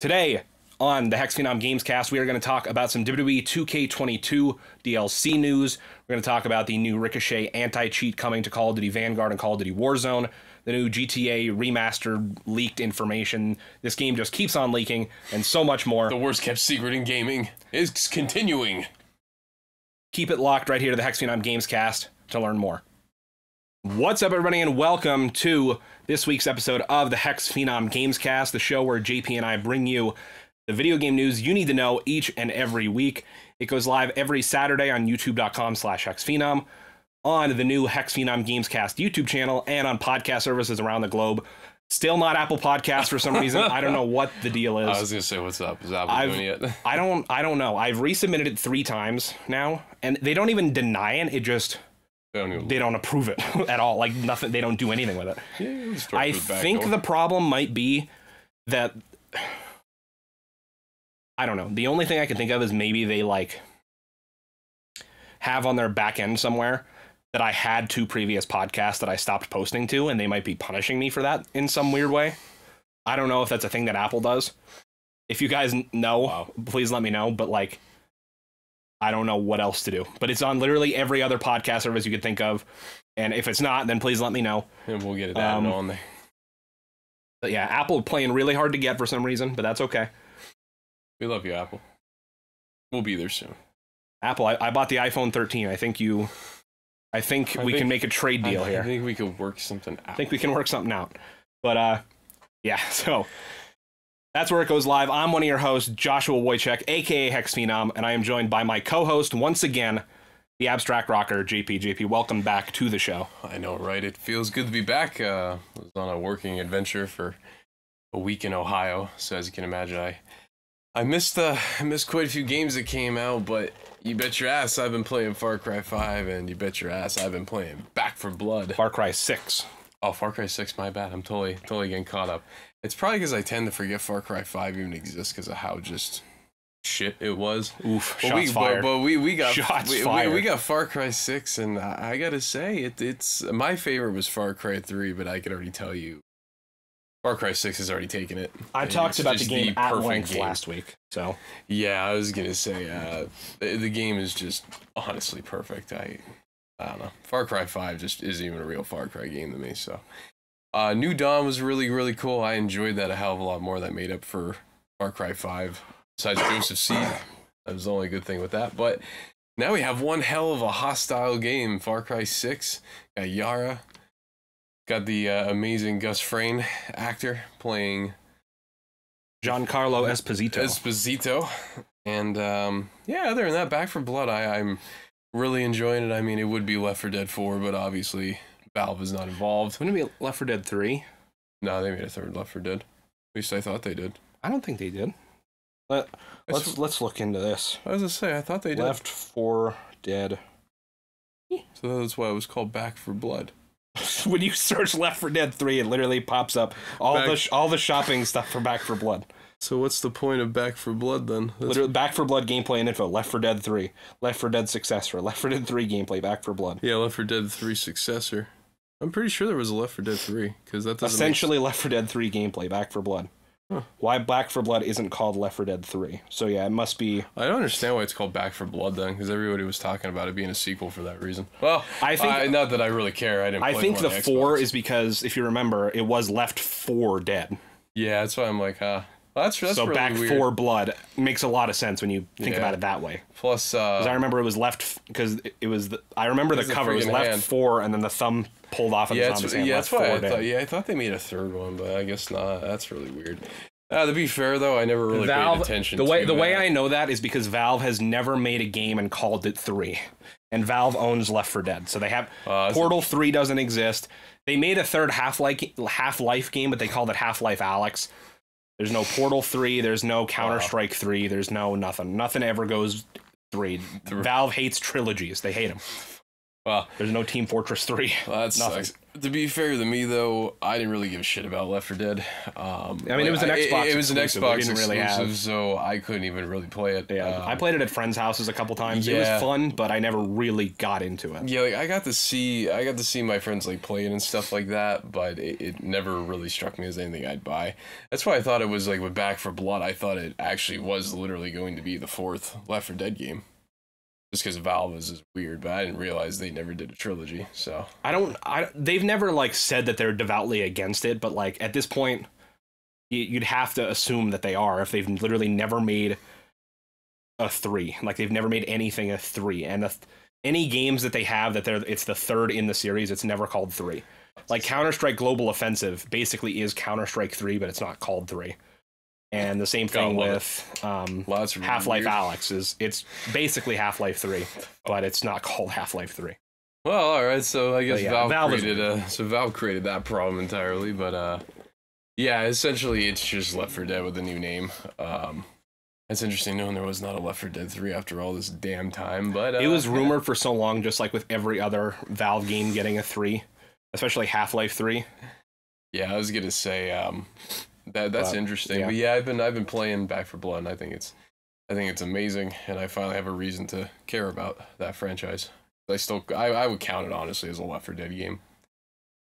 Today on the Hexxed Phenom Gamescast, we are going to talk about some WWE 2K22 DLC news. We're going to talk about the new Ricochet anti-cheat coming to Call of Duty Vanguard and Call of Duty Warzone, the new GTA remastered leaked information. This game just keeps on leaking, and so much more. The worst kept secret in gaming is continuing. Keep it locked right here to the Hexxed Phenom Gamescast to learn more. What's up, everybody, and welcome to this week's episode of the Hexxed Phenom Gamescast, the show where JP and I bring you the video game news you need to know each and every week. It goes live every Saturday on youtube.com slash hexxedphenom, on the new Hexxed Phenom Gamescast YouTube channel, and on podcast services around the globe. Still not Apple Podcasts for some reason. I don't know what the deal is. I was gonna say, what's up? Is Apple I've- doing it? I don't I don't know. I've resubmitted it three times now, and they don't even deny it. It just They don't they don't approve it at all. Like nothing. They don't do anything with it. Yeah, I think door. the problem might be that I don't know. The only thing I can think of is maybe they like have on their back end somewhere that I had two previous podcasts that I stopped posting to, and they might be punishing me for that in some weird way. I don't know if that's a thing that Apple does. If you guys know, Wow. please let me know. But like, I don't know what else to do. But it's on literally every other podcast service you could think of. And if it's not, then please let me know. and we'll get it um, on there. But yeah, Apple playing really hard to get for some reason, but that's okay. We love you, Apple. We'll be there soon. Apple, I, I bought the iPhone 13. I think you, I think I we think- can make a trade deal I, here. I think we could work something out. I think we can work something out. But uh, yeah, so that's where it goes live. I'm one of your hosts, Joshua Wojcik, aka Hexxed Phenom, and I am joined by my co-host once again, the Abstract Rocker, JP. JP, welcome back to the show. I know, right? It feels good to be back. Uh, I was on a working adventure for a week in Ohio, so as you can imagine, I I missed uh, I missed quite a few games that came out, but you bet your ass I've been playing Far Cry 5, and you bet your ass I've been playing Back for Blood. Far Cry 6. Oh, Far Cry 6, my bad. I'm totally totally getting caught up. It's probably because I tend to forget Far Cry 5 even exists because of how just shit it was. Oof, But shots we, fired. But, but we we got Shots we, we, fired. we got Far Cry 6, and I, I gotta say it it's my favorite was Far Cry 3, but I could already tell you. Far Cry 6 has already taken it. I It's talked about the game at length game. last week, so Yeah, I was gonna say uh, the, the game is just honestly perfect. I I don't know. Far Cry Five just isn't even a real Far Cry game to me. So, uh, New Dawn was really really cool. I enjoyed that a hell of a lot more. That made up for Far Cry Five. Besides Joseph Seed, that was the only good thing with that. But now we have one hell of a hostile game. Far Cry Six. Got Yara. Got the uh, amazing Gus Fring actor playing Giancarlo Esposito. Esposito. And um, yeah, other than that, Back for Blood, I, I'm really enjoying it. I mean, it would be Left for Dead 4, but obviously Valve is not involved. Wouldn't it be Left 4 Dead 3? No, they made a third Left 4 Dead. At least I thought they did. I don't think they did. Let, let's let's look into this. I was gonna say, I thought they did. Left 4 Dead. So that's why it was called Back for Blood. when you search Left 4 Dead 3, it literally pops up all Back- the sh- all the shopping stuff for Back for Blood. So what's the point of Back for Blood then? That's- Literally, Back for Blood gameplay and info. Left 4 Dead 3. Left 4 Dead successor. Left 4 Dead 3 gameplay. Back for Blood. yeah, Left 4 Dead 3 successor. I'm pretty sure there was a Left for Dead 3 because that doesn't make Essentially, Left for Dead 3 gameplay. Back for Blood. Huh. Why Back for Blood isn't called Left for Dead 3? So yeah, it must be. I don't understand why it's called Back for Blood then, because everybody was talking about it being a sequel for that reason. Well, I think- I, not that I really care. I didn't. I think the four Xbox. is because if you remember, it was Left for Dead. Yeah, that's why I'm like, huh. Well, that's that's so really Back weird. 4 Blood makes a lot of sense when you think Yeah. about it that way. Plus, uh, 'Cause I remember it was left because it was. The, I remember the cover was left hand. four, and then the thumb pulled off of yeah, the that's, zombie's yeah, hand. that's why I four thought. Yeah, I thought they made a third one, but I guess not. That's really weird. Uh, to be fair though, I never really Valve, paid attention. the way the way that. I know that is because Valve has never made a game and called it three, and Valve owns Left for Dead, so they have Uh, Portal Three doesn't exist. They made a third Half Life Half Life game, but they called it Half Life Alyx. There's no Portal Three. There's no Counter Strike Three. There's no nothing. Nothing ever goes three. Three. Valve hates trilogies. They hate them. Well, There's no Team Fortress Three. that Nothing. sucks. To be fair to me, though, I didn't really give a shit about Left 4 Dead. Um, I mean, it was an Xbox It, was an Xbox didn't really have- exclusive, so I couldn't even really play it. Yeah, Um, I played it at friends' houses a couple times. It was fun, but I never really got into it. Yeah, like I got to see, I got to see my friends like play it and stuff like that, but it, it never really struck me as anything I'd buy. That's why I thought it was like with Back for Blood. I thought it actually was literally going to be the fourth Left 4 Dead game, just because Valve is, is weird. But I didn't realize they never did a trilogy. So I don't. I they've never like said that they're devoutly against it, but like at this point, you, you'd have to assume that they are if they've literally never made a three. Like they've never made anything a three, and the, any games that they have that they're it's the third in the series. It's never called three. Like Counter Strike Global Offensive basically is Counter Strike three, but it's not called three. And the same thing with um, Half Life Alyx is it's basically Half Life three, but it's not called Half Life three. Well, all right. So I guess yeah, Valve, Valve is created uh, so Valve created that problem entirely, but uh, yeah, essentially it's just Left 4 Dead with a new name. Um, it's interesting knowing there was not a Left 4 Dead 3 after all this damn time, but uh, It was rumored for so long, just like with every other Valve game getting a three, especially Half Life Three. Yeah, I was gonna say um, that that's But, interesting, yeah. but yeah, I've been I've been playing Back for Blood, and I think it's I think it's amazing, and I finally have a reason to care about that franchise. I still I, I would count it honestly as a Left 4 Dead game.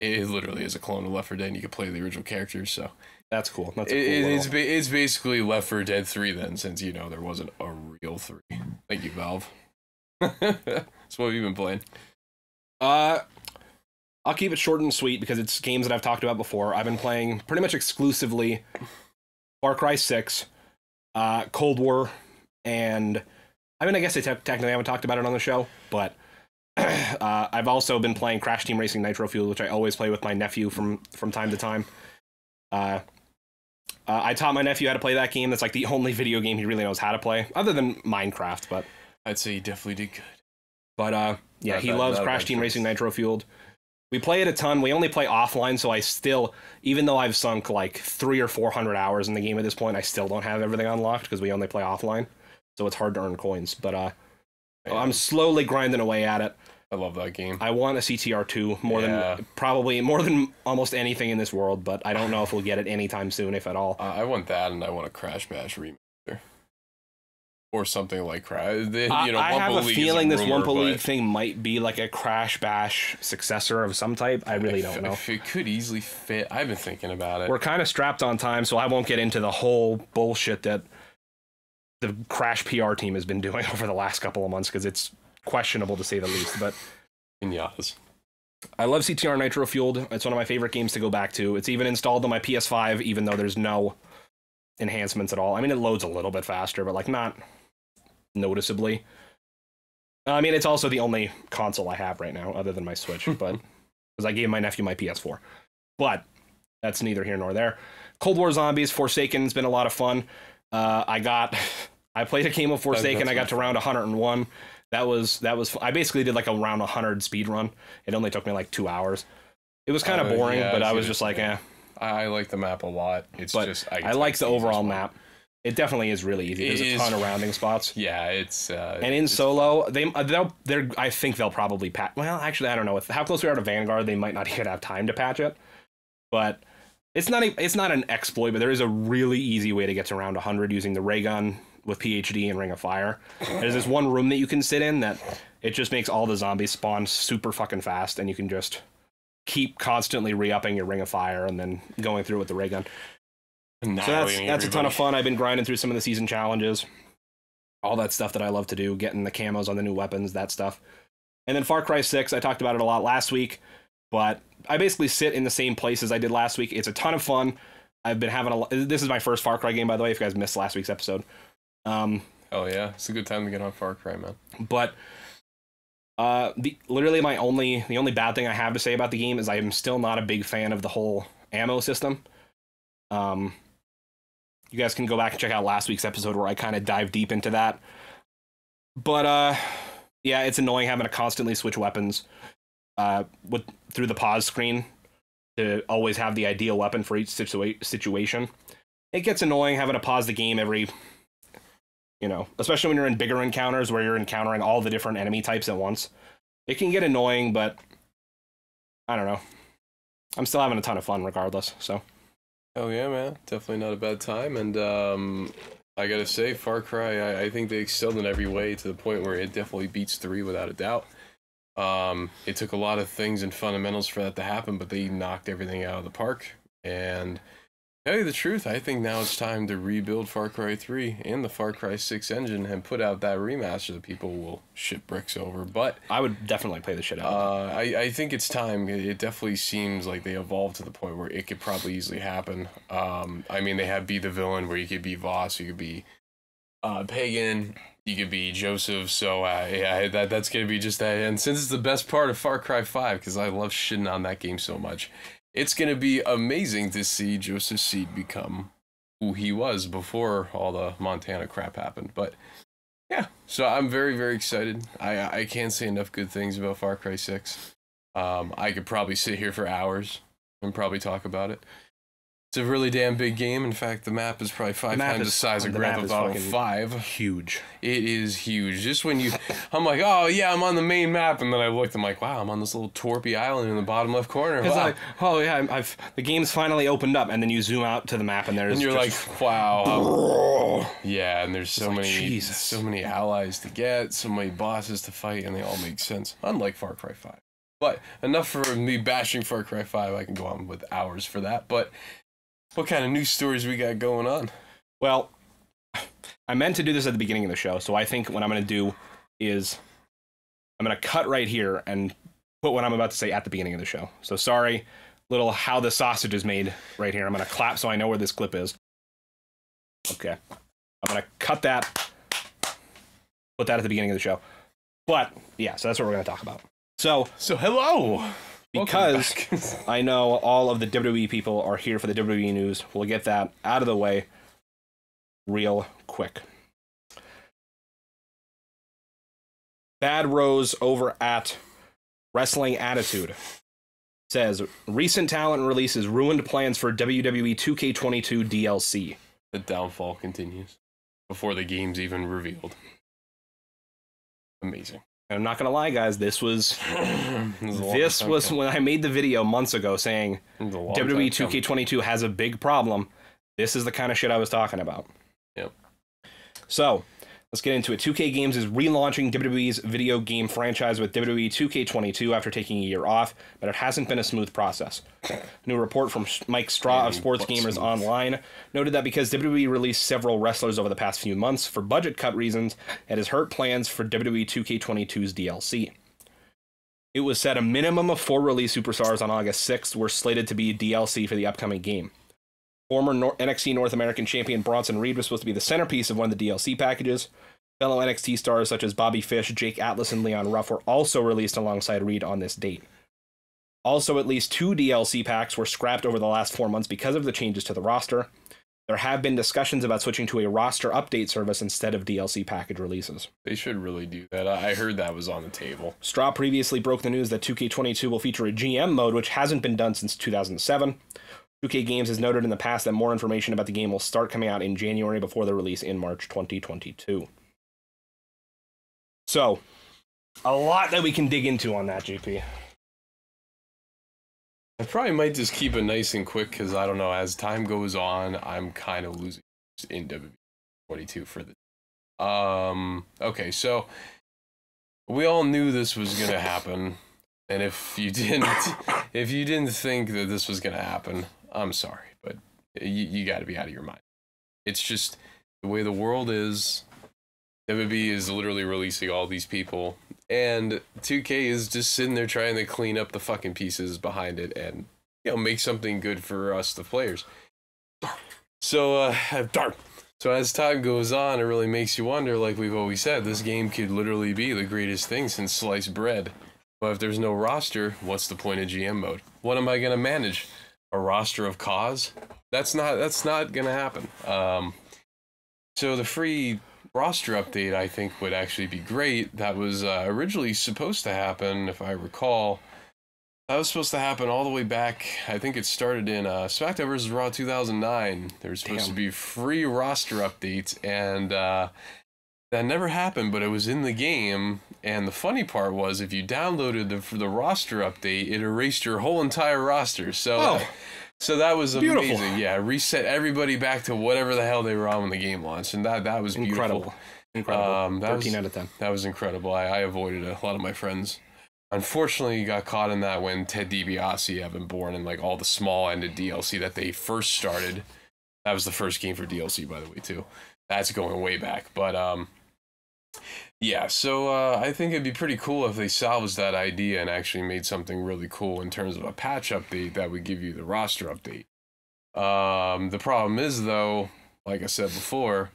It literally is a clone of Left 4 Dead, and you can play the original characters, so. That's cool. That's cool. it- it's, it's basically Left 4 Dead 3 then, since you know there wasn't a real 3. Thank you, Valve. so what have you been playing? Uh, I'll keep it short and sweet because it's games that I've talked about before. I've been playing pretty much exclusively Far Cry Six, uh, Cold War, and I mean, I guess I te- technically haven't talked about it on the show, but uh, I've also been playing Crash Team Racing Nitro Fuel, which I always play with my nephew from from time to time. Uh, uh, I taught my nephew how to play that game. That's like the only video game he really knows how to play, other than Minecraft. But I'd say he definitely did good. but uh, yeah, Not he bad- loves a Crash Team. Racing Nitro Fueled. We play it a ton. We only play offline, so I still, even though I've sunk like three or four hundred hours in the game at this point, I still don't have everything unlocked because we only play offline. So it's hard to earn coins. But uh, I'm slowly grinding away at it. I love that game. I want a CTR two more Yeah. than probably more than almost anything in this world, but I don't know if we'll get it anytime soon, if at all. Uh, I want that, and I want a Crash Bash remaster, or something like Crash. Uh, I- you know, I have a League feeling is this rumor, Wumpa League thing might be like a Crash Bash successor of some type. I really don't know. If it could easily fit, I've been thinking about it. We're kind of strapped on time, so I won't get into the whole bullshit that the Crash PR team has been doing over the last couple of months because it's questionable to say the least. But Pinatas. I love CTR Nitro Fueled. It's one of my favorite games to go back to. It's even installed on my PS5, even though there's no enhancements at all. I mean, it loads a little bit faster, but like not noticeably. I mean, it's also the only console I have right now, other than my Switch, but because I gave my nephew my PS4. But that's neither here nor there. Cold War Zombies, Forsaken's been a lot of fun. Uh, I got, I played a game of Forsaken. I got to round 101. That was that was. I basically did like a round 100 speed run. It only took me like two hours. It was kind of Uh, boring, yeah, but I I was just like, eh. I, I like the map a lot. It's But just I like the overall map. It definitely is really easy. There's It a is- ton of rounding spots. Yeah, it's uh, And in it's- solo, they they'll they're I think they'll probably patch. Well, actually, I don't know. With how close we are to Vanguard, they might not even have time to patch it. But it's not a, it's not an exploit, but there is a really easy way to get to round 100 using the ray gun with PhD and Ring of Fire. There's this one room that you can sit in that it just makes all the zombies spawn super fucking fast, and you can just keep constantly re-upping your Ring of Fire and then going through with the ray gun. So that's that's a ton of fun. I've been grinding through some of the season challenges, all that stuff that I love to do, getting the camos on the new weapons, that stuff. And then Far Cry Six, I talked about it a lot last week, but I basically sit in the same place as I did last week. It's a ton of fun. I've been having a. This is my first Far Cry game, by the way. If you guys missed last week's episode, um, Oh yeah, it's a good time to get on Far Cry, man. but uh, the literally my only the only bad thing I have to say about the game is I am still not a big fan of the whole ammo system. Um, you guys can go back and check out last week's episode where I kind of dive deep into that. But uh, yeah, it's annoying having to constantly switch weapons uh, with through the pause screen to always have the ideal weapon for each situa- situation. It gets annoying having to pause the game every you know, especially when you're in bigger encounters where you're encountering all the different enemy types at once. It can get annoying, but I don't know. I'm still having a ton of fun regardless. So Oh yeah, man, definitely not a bad time. And um, I gotta say, Far Cry, I, I think they excelled in every way to the point where it definitely beats three without a doubt. Um, it took a lot of things and fundamentals for that to happen, but they knocked everything out of the park. And tell you the truth, I think now it's time to rebuild Far Cry 3 and the Far Cry 6 engine and put out that remaster that people will shit bricks over. But I would definitely play the shit out. of uh, I, I think it's time. It it definitely seems like they evolved to the point where it could probably easily happen. Um, I mean, they have Be the Villain, where you could be Vaas, you could be uh, Pagan, you could be Joseph. So, uh, yeah, that that's going to be just that. And since it's the best part of Far Cry 5, because I love shitting on that game so much, it's going to be amazing to see Joseph Seed become who he was before all the Montana crap happened. But yeah, so I'm very very excited. I I can't say enough good things about Far Cry Six. Um, I could probably sit here for hours and probably talk about it. It's a really damn big game. In fact, the map is probably five map times the size of the Grand Theft Auto Five. Huge. It is huge. Just when you, I'm like, oh yeah, I'm on the main map, and then I looked, I'm like, wow, I'm on this little torpy island in the bottom left corner. It's Wow. like, oh yeah, I'm- I've the game's finally opened up, and then you zoom out to the map, and there's and you're just- like, wow, yeah. And there's so like, many, Jesus. so many allies to get, so many bosses to fight, and they all make sense. Unlike Far Cry Five. But enough for me bashing Far Cry Five. I can go on with hours for that. But what kind of news stories we got going on? Well, I meant to do this at the beginning of the show, so I think what I'm going to do is I'm going to cut right here and put what I'm about to say at the beginning of the show. So sorry, little how the sausage is made right here. I'm going to clap so I know where this clip is. Okay. I'm going to cut that, put that at the beginning of the show. But yeah, so that's what we're going to talk about. So So hello, because. I know all of the WWE people are here for the WWE news. We'll get that out of the way real quick. Bad Rose over at Wrestling Attitude says recent talent releases ruined plans for WWE 2K22 DLC. the downfall continues before the game's even revealed. Amazing. And I'm not gonna lie, guys. This was this is a long this time was when I made the video months ago saying This is a long WWE time coming. 2K22 has a big problem. This is the kind of shit I was talking about. Yep. So, let's get into it. 2K Games is relaunching WWE's video game franchise with WWE 2K22 after taking a year off, but it hasn't been a smooth process. A new report from Mike Straw of Sports Gamers. Online noted that because WWE released several wrestlers over the past few months for budget cut reasons, it has hurt plans for WWE 2K22's DLC. It was said a minimum of four release superstars on August 6th were slated to be DLC for the upcoming game. Former Nor- NXT North American champion Bronson Reed was supposed to be the centerpiece of one of the DLC packages. Fellow NXT stars such as Bobby Fish, Jake Atlas, and Leon Ruff were also released alongside Reed on this date. Also, at least two DLC packs were scrapped over the last four months because of the changes to the roster. There have been discussions about switching to a roster update service instead of DLC package releases. They should really do that. I I heard that was on the table. Straw previously broke the news that 2K22 will feature a GM mode, which hasn't been done since 2007. 2K Games has noted in the past that more information about the game will start coming out in January before the release in March 2022. So, a lot that we can dig into on that, GP. I probably might just keep it nice and quick because I don't know. As time goes on, I'm kind of losing in WWE for the. Um. Okay, so we all knew this was gonna happen, and if you didn't, if you didn't think that this was gonna happen, I'm sorry, but you you got to be out of your mind. It's just the way the world is. WWE is literally releasing all these people, and 2K is just sitting there trying to clean up the fucking pieces behind it and you know make something good for us the players. So uh darn. So as time goes on, it really makes you wonder, like we've always said, this game could literally be the greatest thing since sliced bread. But if there's no roster, what's the point of GM mode? What am I gonna manage? A roster of CAWs? That's not that's not gonna happen. Um so the free roster update I think would actually be great. That was uh, originally supposed to happen, if I recall. That was supposed to happen all the way back. I think it started in uh, SmackDown vs. Raw 2009. There was supposed Damn. to be free roster updates, and uh, That never happened, but it was in the game. And the funny part was, if you downloaded the for the roster update, it erased your whole entire roster. So, Oh. so that was Beautiful. amazing. Yeah, reset everybody back to whatever the hell they were on when the game launched, and that that was beautiful. Incredible. Incredible. Um, that was- out of 10. That was incredible. I, I avoided. A lot of my friends, unfortunately, got caught in that when Ted DiBiase, Evan Bourne, and like all the small ended DLC that they first started. That was the first game for DLC, by the way, too. That's going way back. But um, yeah. So uh, I think it'd be pretty cool if they salvaged that idea and actually made something really cool in terms of a patch update that would give you the roster update. Um, the problem is though, like I said before,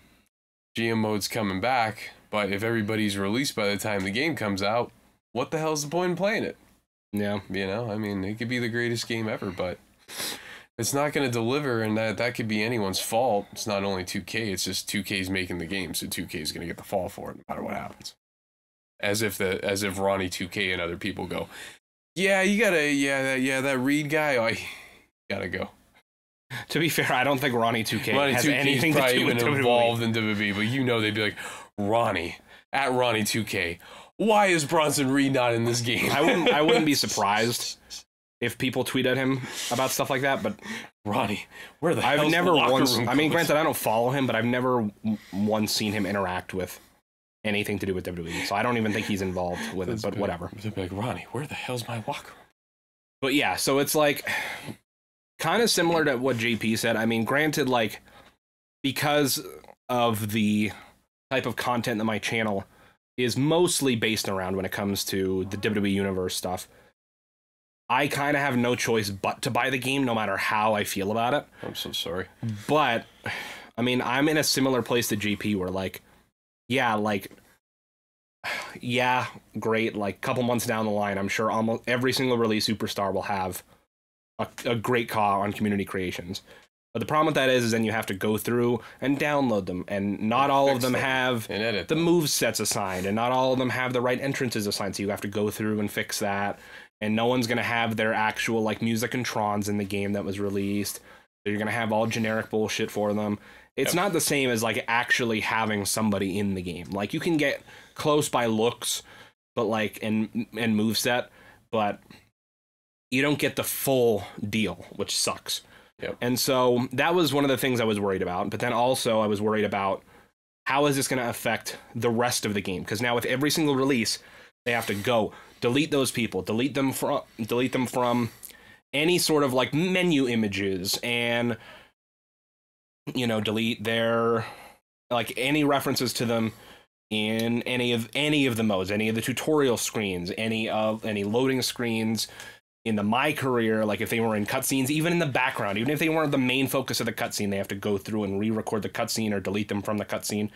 GM mode's coming back, but if everybody's released by the time the game comes out, what the hell's the point in playing it? Yeah. You know, I mean, it could be the greatest game ever, but it's not going to deliver, and that that could be anyone's fault. It's not only 2K; it's just 2K's making the game, so 2K is going to get the fall for it, no matter what happens. As if the as if Ronnie 2K and other people go, yeah, you gotta, yeah, that, yeah, that Reed guy, oh, I gotta go. To be fair, I don't think Ronnie 2K Ronnie has 2K anything to do with been WWE. involved in WWE, but you know they'd be like, Ronnie at Ronnie 2K. Why is Bronson Reed not in this game? I wouldn't. I wouldn't be surprised if people tweet at him about stuff like that. But Ronnie, where the I've never the once. room I mean, granted, I don't follow him, but I've never once seen him interact with anything to do with WWE. So I don't even think he's involved with it. But big. whatever. Like, Ronnie, where the hell's my locker room? But yeah, so it's like kind of similar to what JP said. I mean, granted, like because of the type of content that my channel is mostly based around when it comes to the WWE Universe stuff, I kind of have no choice but to buy the game no matter how I feel about it. I'm so sorry. But I mean, I'm in a similar place to JP where like, yeah, like, yeah, great. Like, a couple months down the line, I'm sure almost every single release superstar will have a, a great call on community creations. But the problem with that is, is then you have to go through and download them, and not all of them have the move sets assigned, and not all of them have the right entrances assigned. So you have to go through and fix that. And no one's gonna have their actual like music and trons in the game that was released. So you're gonna have all generic bullshit for them. It's Yep. not the same as like actually having somebody in the game. Like you can get close by looks, but like and and move set, but you don't get the full deal, which sucks. Yep. And so that was one of the things I was worried about. But then also I was worried about how is this going to affect the rest of the game? Because now with every single release, they have to go delete those people, delete them from delete them from any sort of like menu images and you know delete their like any references to them in any of any of the modes any of the tutorial screens any of any loading screens in the my career like if they were in cutscenes even in the background even if they weren't the main focus of the cutscene they have to go through and re-record the cutscene or delete them from the cutscene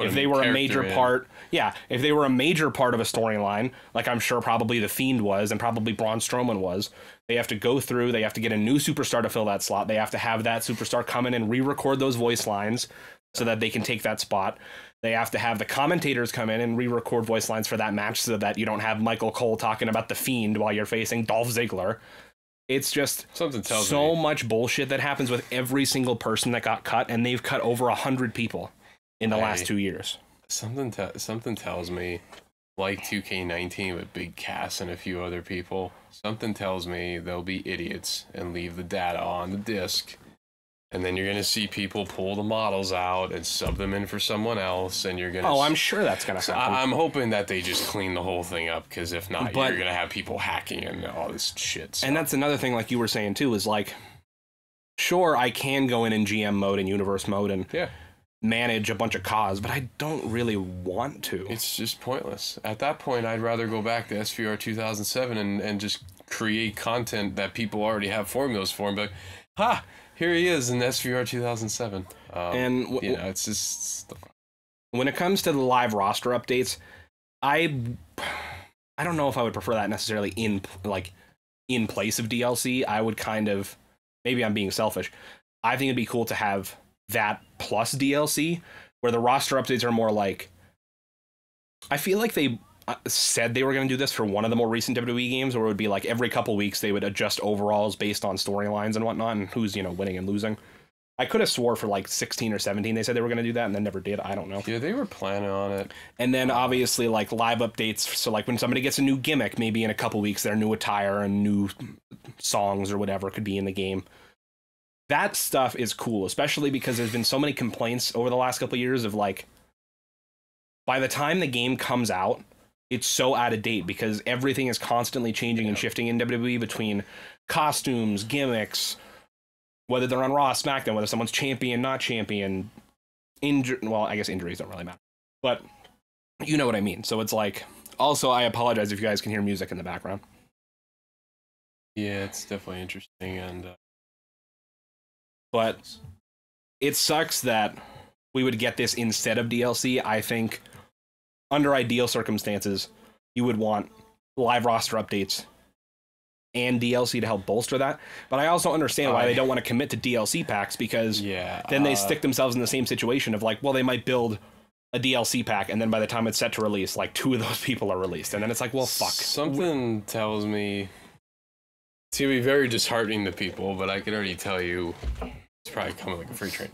if they were a major in. part yeah if they were a major part of a storyline like i'm sure probably the fiend was and probably braun strowman was they have to go through they have to get a new superstar to fill that slot they have to have that superstar come in and re-record those voice lines so that they can take that spot. They have to have the commentators come in and re-record voice lines for that match so that you don't have michael cole talking about the fiend while you're facing dolph ziggler. It's just Something tells so me. much bullshit that happens with every single person that got cut and they've cut over a hundred people in the last two years Something te- something tells me, like 2K19 with Big Cass and a few other people. Something tells me they'll be idiots and leave the data on the disk, and then you're gonna see people pull the models out and sub them in for someone else, and you're gonna. Oh, I'm sure that's gonna happen. I- I'm hoping that they just clean the whole thing up, because if not, But- you're gonna have people hacking and all this shit. so- and that's another thing, like you were saying too, is like, sure, I can go in in GM mode and universe mode and yeah, manage a bunch of CAWs, but I don't really want to. it's just pointless. At that point, I'd rather go back to SVR 2007 and, and just create content that people already have formulas for and be like, ha, here he is in SVR 2007. Um, and w- you know, it's just when it comes to the live roster updates, I I don't know if I would prefer that necessarily in like in place of DLC. I would kind of maybe I'm being selfish. I think it'd be cool to have that plus DLC where the roster updates are more like I feel like they uh, said they were going to do this for one of the more recent WWE games where it would be like every couple weeks they would adjust overalls based on storylines and whatnot and who's, you know, winning and losing. I could have swore for like 16 or 17 they said they were going to do that and then never did. I don't know. Yeah, they were planning on it. And then obviously like live updates. So like when somebody gets a new gimmick, maybe in a couple weeks their new attire and new songs or whatever could be in the game. That stuff is cool, especially because there's been so many complaints over the last couple of years of like by the time the game comes out, it's so out of date because everything is constantly changing and shifting in WWE between costumes, gimmicks, whether they're on Raw, SmackDown, whether someone's champion, not champion, injury. Well, I guess injuries don't really matter, but you know what I mean. So it's like. Also, I apologize if you guys can hear music in the background. Yeah, it's definitely interesting and uh, But it sucks that we would get this instead of DLC. I think under ideal circumstances, you would want live roster updates and DLC to help bolster that. But I also understand why I- they don't want to commit to DLC packs because yeah. then they uh, stick themselves in the same situation of like, well, they might build a DLC pack and then by the time it's set to release, like two of those people are released. And then it's like, well, fuck. Something tells me it's gonna be very disheartening to people, but I can already tell you it's probably coming like a free train.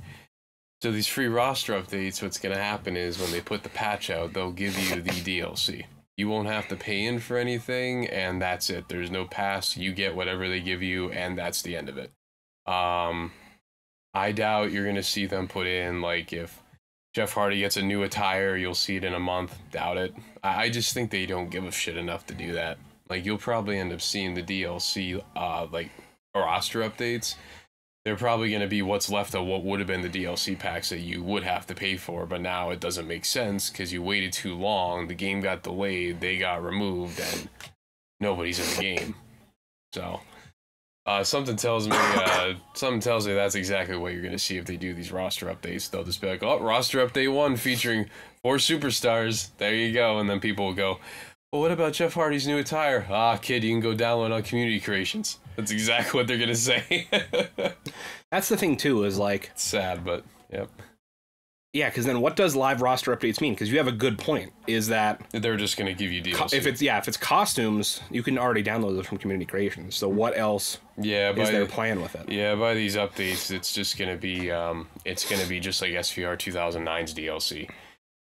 So these free roster updates, what's gonna happen is when they put the patch out, they'll give you the DLC. You won't have to pay in for anything, and that's it. There's no pass. You get whatever they give you, and that's the end of it. Um, I doubt you're gonna see them put in like if Jeff Hardy gets a new attire, you'll see it in a month. Doubt it. I, I just think they don't give a shit enough to do that. Like you'll probably end up seeing the DLC, uh, like roster updates. They're probably going to be what's left of what would have been the DLC packs that you would have to pay for, but now it doesn't make sense because you waited too long. The game got delayed, they got removed, and nobody's in the game. So, uh, something tells me, uh, something tells me that's exactly what you're going to see if they do these roster updates. They'll just be like, "Oh, roster update one featuring four superstars." There you go, and then people will go, "Well, what about Jeff Hardy's new attire?" Ah, kid, you can go download on Community Creations. That's exactly what they're going to say. That's the thing too, is like, Sad, but yep, yeah, because then what does live roster updates mean? Because you have a good point, is that they're just going to give you DLC. if it's yeah, if it's costumes, you can already download those from community creations. So what else yeah, by is their the- plan with it? Yeah, by these updates, it's just gonna be um, it's gonna be just like SVR 2009's DLC.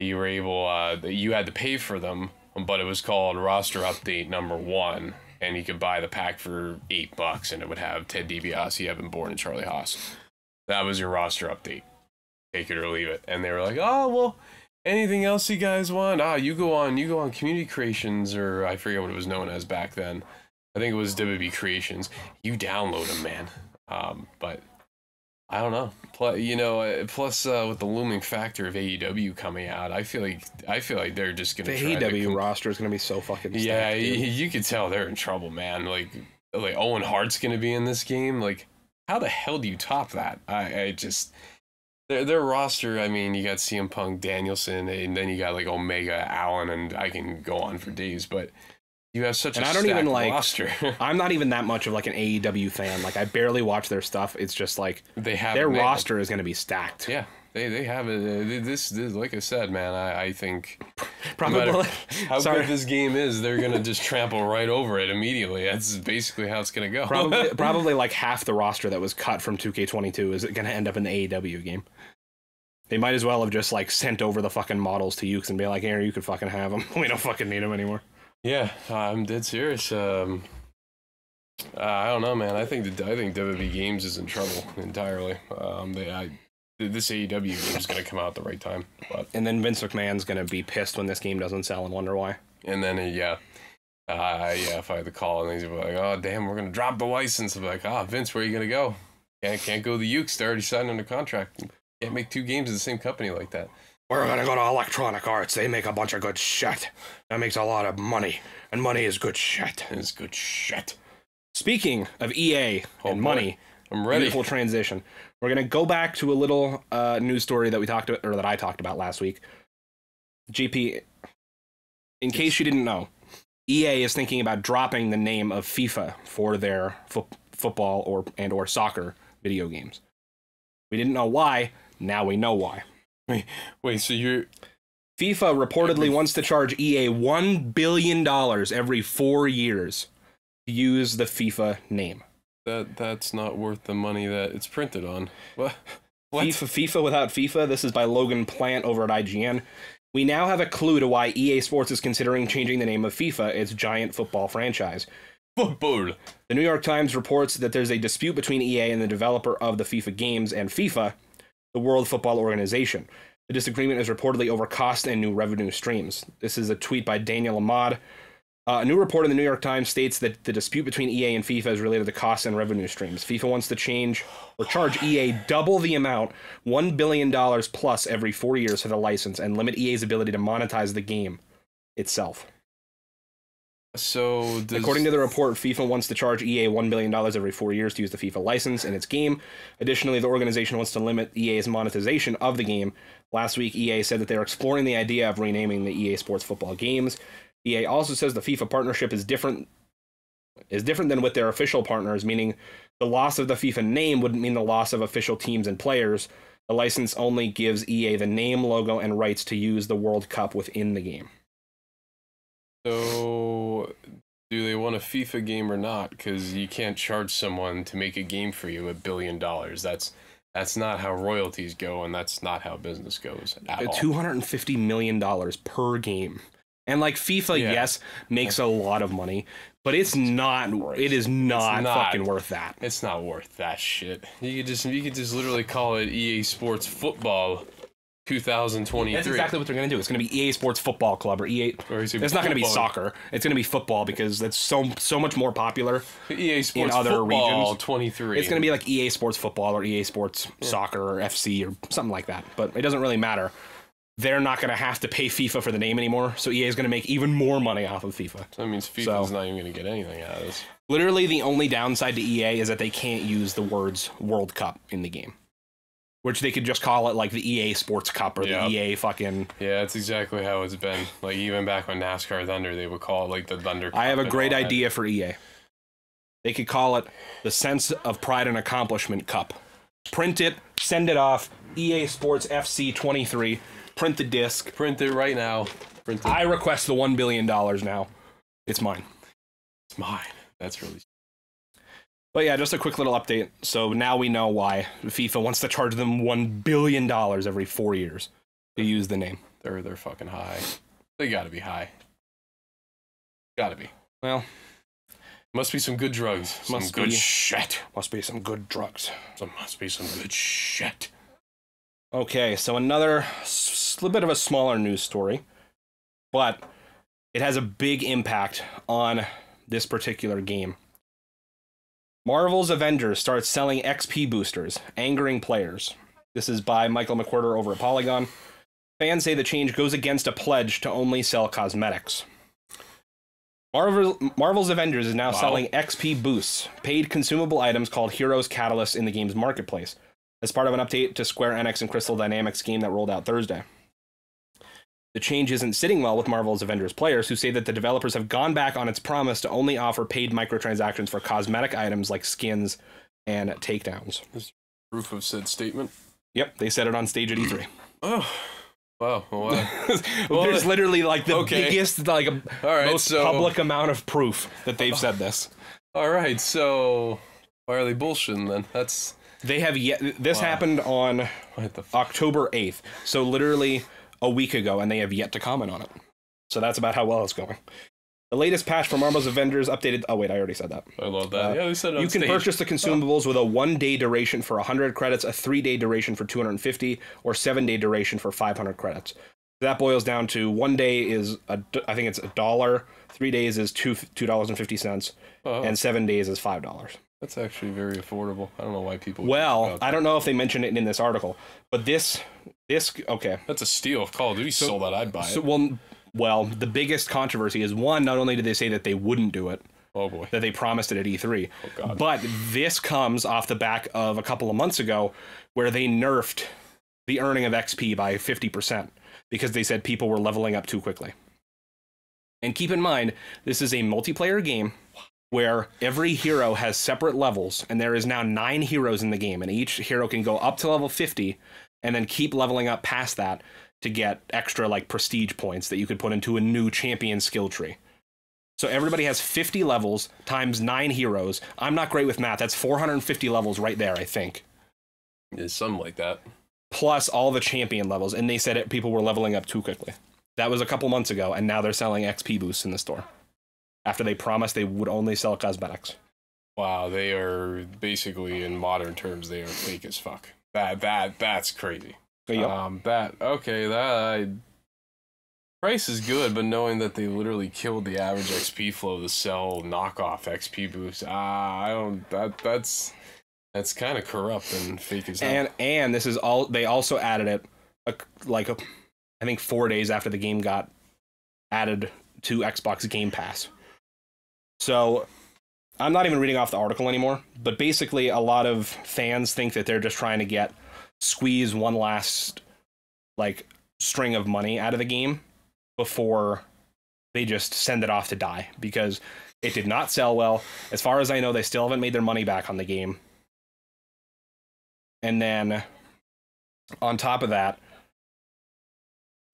You were able, uh, you had to pay for them, but it was called Roster Update Number One, and you could buy the pack for eight bucks, and it would have Ted DiBiase, Evan Bourne, and Charlie Haas. That was your roster update. Take it or leave it. And they were like, oh well, anything else you guys want? Ah, you go on, you go on Community Creations, or I forget what it was known as back then. I think it was WWE Creations. You download them, man. Um, but I don't know. Plus, you know, uh, plus uh, with the looming factor of AEW coming out, I feel like I feel like they're just gonna The AEW roster is going to be so fucking stacked, yeah, you, you could tell they're in trouble, man. Like, like Owen Hart's gonna be in this game. Like, how the hell do you top that? I, I just their their roster. I mean, you got CM Punk, Danielson, and then you got like Omega, Allen, and I can go on for days. But you have such And a I don't even stacked like- roster. I'm not even that much of like an AEW fan. Like I barely watch their stuff. It's just like they have their roster is going to be stacked. Yeah, they they have it. Uh, This, this, like I said, man, I, I think Probably. matter how Sorry. good this game is, they're gonna just trample right over it immediately. That's basically how it's gonna go. probably probably like half the roster that was cut from 2K22 is going to end up in the AEW game. They might as well have just like sent over the fucking models to Yuke's and be like, "Aaron, you could fucking have them. We don't fucking need them anymore." Yeah, I'm dead serious. Um, I don't know, man. I think the I think WWE Games is in trouble entirely. Um, they, I, this AEW game is gonna come out at the right time, but And then Vince McMahon's going to be pissed when this game doesn't sell and wonder why. and then uh, yeah. Uh, yeah, if I had to call and he's like, "Oh damn, we're gonna drop the license," I'm like, "Ah, Vince, where are you gonna go? Can't can't go to the Yuke's. They're already signed under contract. Can't make two games in the same company like that." We're gonna go to Electronic Arts. They make a bunch of good shit. That makes a lot of money, and money is good shit. It's good shit. Speaking of EA Oh, and boy. money, I'm ready. beautiful transition. We're gonna go back to a little uh, news story that we talked about, or that I talked about last week. GP, in case you didn't know, EA is thinking about dropping the name of FIFA for their fo- football or and or soccer video games. We didn't know why. Now we know why. Wait, wait. so you're FIFA reportedly wants to charge EA $1 billion every four years to use the FIFA name. that that's not worth the money that it's printed on. What? What? FIFA, FIFA without FIFA. This is by Logan Plant over at IGN. We now have a clue to why EA Sports is considering changing the name of FIFA, its giant football franchise. Football. The New York Times reports that there's a dispute between EA and the developer of the FIFA games and FIFA, the World Football Organization. The disagreement is reportedly over cost and new revenue streams. This is a tweet by Daniel Ahmad. Uh, a new report in the New York Times states that the dispute between EA and FIFA is related to costs and revenue streams. FIFA wants to change or charge EA double the amount, $1 billion plus every four years for the license, and limit EA's ability to monetize the game itself. So does, According to the report, FIFA wants to charge EA $1 billion every four years to use the FIFA license in its game. Additionally, the organization wants to limit EA's monetization of the game. Last week, EA said that they're exploring the idea of renaming the EA Sports football games. EA also says the FIFA partnership is different is different than with their official partners, meaning the loss of the FIFA name wouldn't mean the loss of official teams and players. The license only gives EA the name, logo, and rights to use the World Cup within the game. So do they want a FIFA game or not? Because you can't charge someone to make a game for you a billion dollars. That's that's not how royalties go, and that's not how business goes at all. two hundred and fifty million dollars per game. And like FIFA, Yeah. yes, makes a lot of money, but it's not. It is not, not. fucking worth that. It's not worth that shit. You could just you could just literally call it EA Sports Football 2023. That's exactly what they're gonna do. It's gonna be EA Sports Football Club or EA. Or It's not gonna be soccer. It's gonna be football because that's so so much more popular. EA Sports other Football regions. 23. It's gonna be like EA Sports Football or EA Sports Soccer or FC or something like that. But it doesn't really matter. They're not gonna have to pay FIFA for the name anymore, so EA is gonna make even more money off of FIFA. that means FIFA's So- not even going to get anything out of this. Literally, the only downside to EA is that they can't use the words World Cup in the game, which they could just call it like the EA Sports Cup or Yeah. the EA fucking. Yeah, that's exactly how it's been. Like even back when NASCAR Thunder, they would call it like the Thunder. Cup I have a great all that. idea for EA. They could call it the Sense of Pride and Accomplishment Cup. Print it, send it off. EA Sports FC 23. Print the disc. Print it right now. Print it. I request the $1 billion now. It's mine. it's mine. That's really. But yeah, just a quick little update. So now we know why FIFA wants to charge them $1 billion every four years to use the name. They're they're fucking high. They got to be high. Got to be. Well, Must be some good drugs. Some Must good be. shit. must be some good drugs. Some must be some good shit. Okay, so another little bit of a smaller news story, but it has a big impact on this particular game. Marvel's Avengers starts selling XP boosters, angering players. This is by Michael McWhertor over at Polygon. Fans say the change goes against a pledge to only sell cosmetics. Marvel, Marvel's Avengers is now Wow. selling XP boosts, paid consumable items called Heroes Catalyst in the game's marketplace as part of an update to Square Enix and Crystal Dynamics game that rolled out Thursday. The change isn't sitting well with Marvel's Avengers players, who say that the developers have gone back on its promise to only offer paid microtransactions for cosmetic items like skins and takedowns. This Proof of said statement. Yep, they said it on stage at E3. Oh, wow. Well, uh, Well, There's literally like the okay. biggest, like all right. most so public amount of proof that they've said this. all right. So why are they bullshitting then? That's They have yet. This Wow. happened on what the. October 8th, so literally a week ago, and they have yet to comment on it. So that's about how well it's going. The latest patch for Marvel's Avengers updated. Oh wait, I already said that. I love that. Uh, yeah, they said You can stage. purchase the consumables with a one-day duration for 100 credits, a three-day duration for 250, or seven-day duration for 500 credits. That boils down to one day is a, I think it's a dollar, three days is two two dollars and fifty cents, Oh, and seven days is five dollars. That's actually very affordable. I don't know why people. Well, I don't know if they mentioned it in this article, but this this okay. That's a steal. If Call of Duty sold that, I'd buy So it. well, well, the biggest controversy is one. Not only did they say that they wouldn't do it, Oh boy. that they promised it at E3, Oh god. but this comes off the back of a couple of months ago where they nerfed the earning of XP by 50% because they said people were leveling up too quickly. And keep in mind, this is a multiplayer game where every hero has separate levels, and there is now nine heroes in the game, and each hero can go up to level 50 and then keep leveling up past that to get extra like prestige points that you could put into a new champion skill tree. So everybody has 50 levels times nine heroes. I'm not great with math. That's 450 levels right there, I think. It's something like that. plus all the champion levels, and they said it, people were leveling up too quickly. That was a couple months ago, and now they're selling XP boosts in the store. After they promised they would only sell cosmetics. Wow, they are basically in modern terms they are fake as fuck. That that that's crazy. Yep. Um, that okay. That I, price is good, but knowing that they literally killed the average XP flow to sell knockoff XP boosts, ah, I don't. That that's that's kind of corrupt and fake as hell. and and this is all they also added it a, like a, I think four days after the game got added to Xbox Game Pass. So I'm not even reading off the article anymore, but basically a lot of fans think that they're just trying to get squeeze one last like string of money out of the game before they just send it off to die because it did not sell well. As far as I know, they still haven't made their money back on the game. And then on top of that,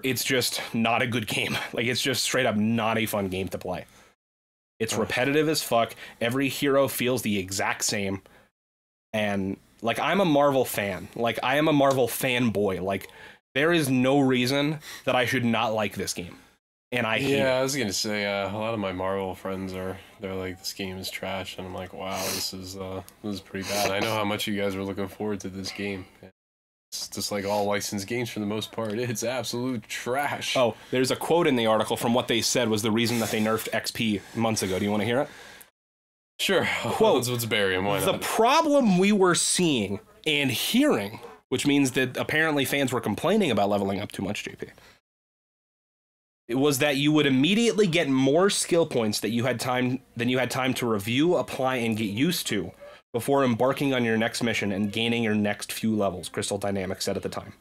it's just not a good game. Like it's just straight up not a fun game to play. It's Ugh. repetitive as fuck. Every hero feels the exact same. And like I'm a Marvel fan. Like I am a Marvel fanboy. Like there is no reason that I should not like this game. And I hate yeah, I was gonna say uh, a lot of my Marvel friends are they're like this game is trash, and I'm like, wow, this is uh, this is pretty bad. I know how much you guys were looking forward to this game. It's just like all licensed games for the most part. It's absolute trash. Oh, there's a quote in the article from what they said was the reason that they nerfed XP months ago. Do you want to hear it? sure. Quote, let's, let's bury him. Why The not? problem we were seeing and hearing, which means that apparently fans were complaining about leveling up too much, JP, it was that you would immediately get more skill points that you had time than you had time to review, apply, and get used to before embarking on your next mission and gaining your next few levels, Crystal Dynamics said at the time.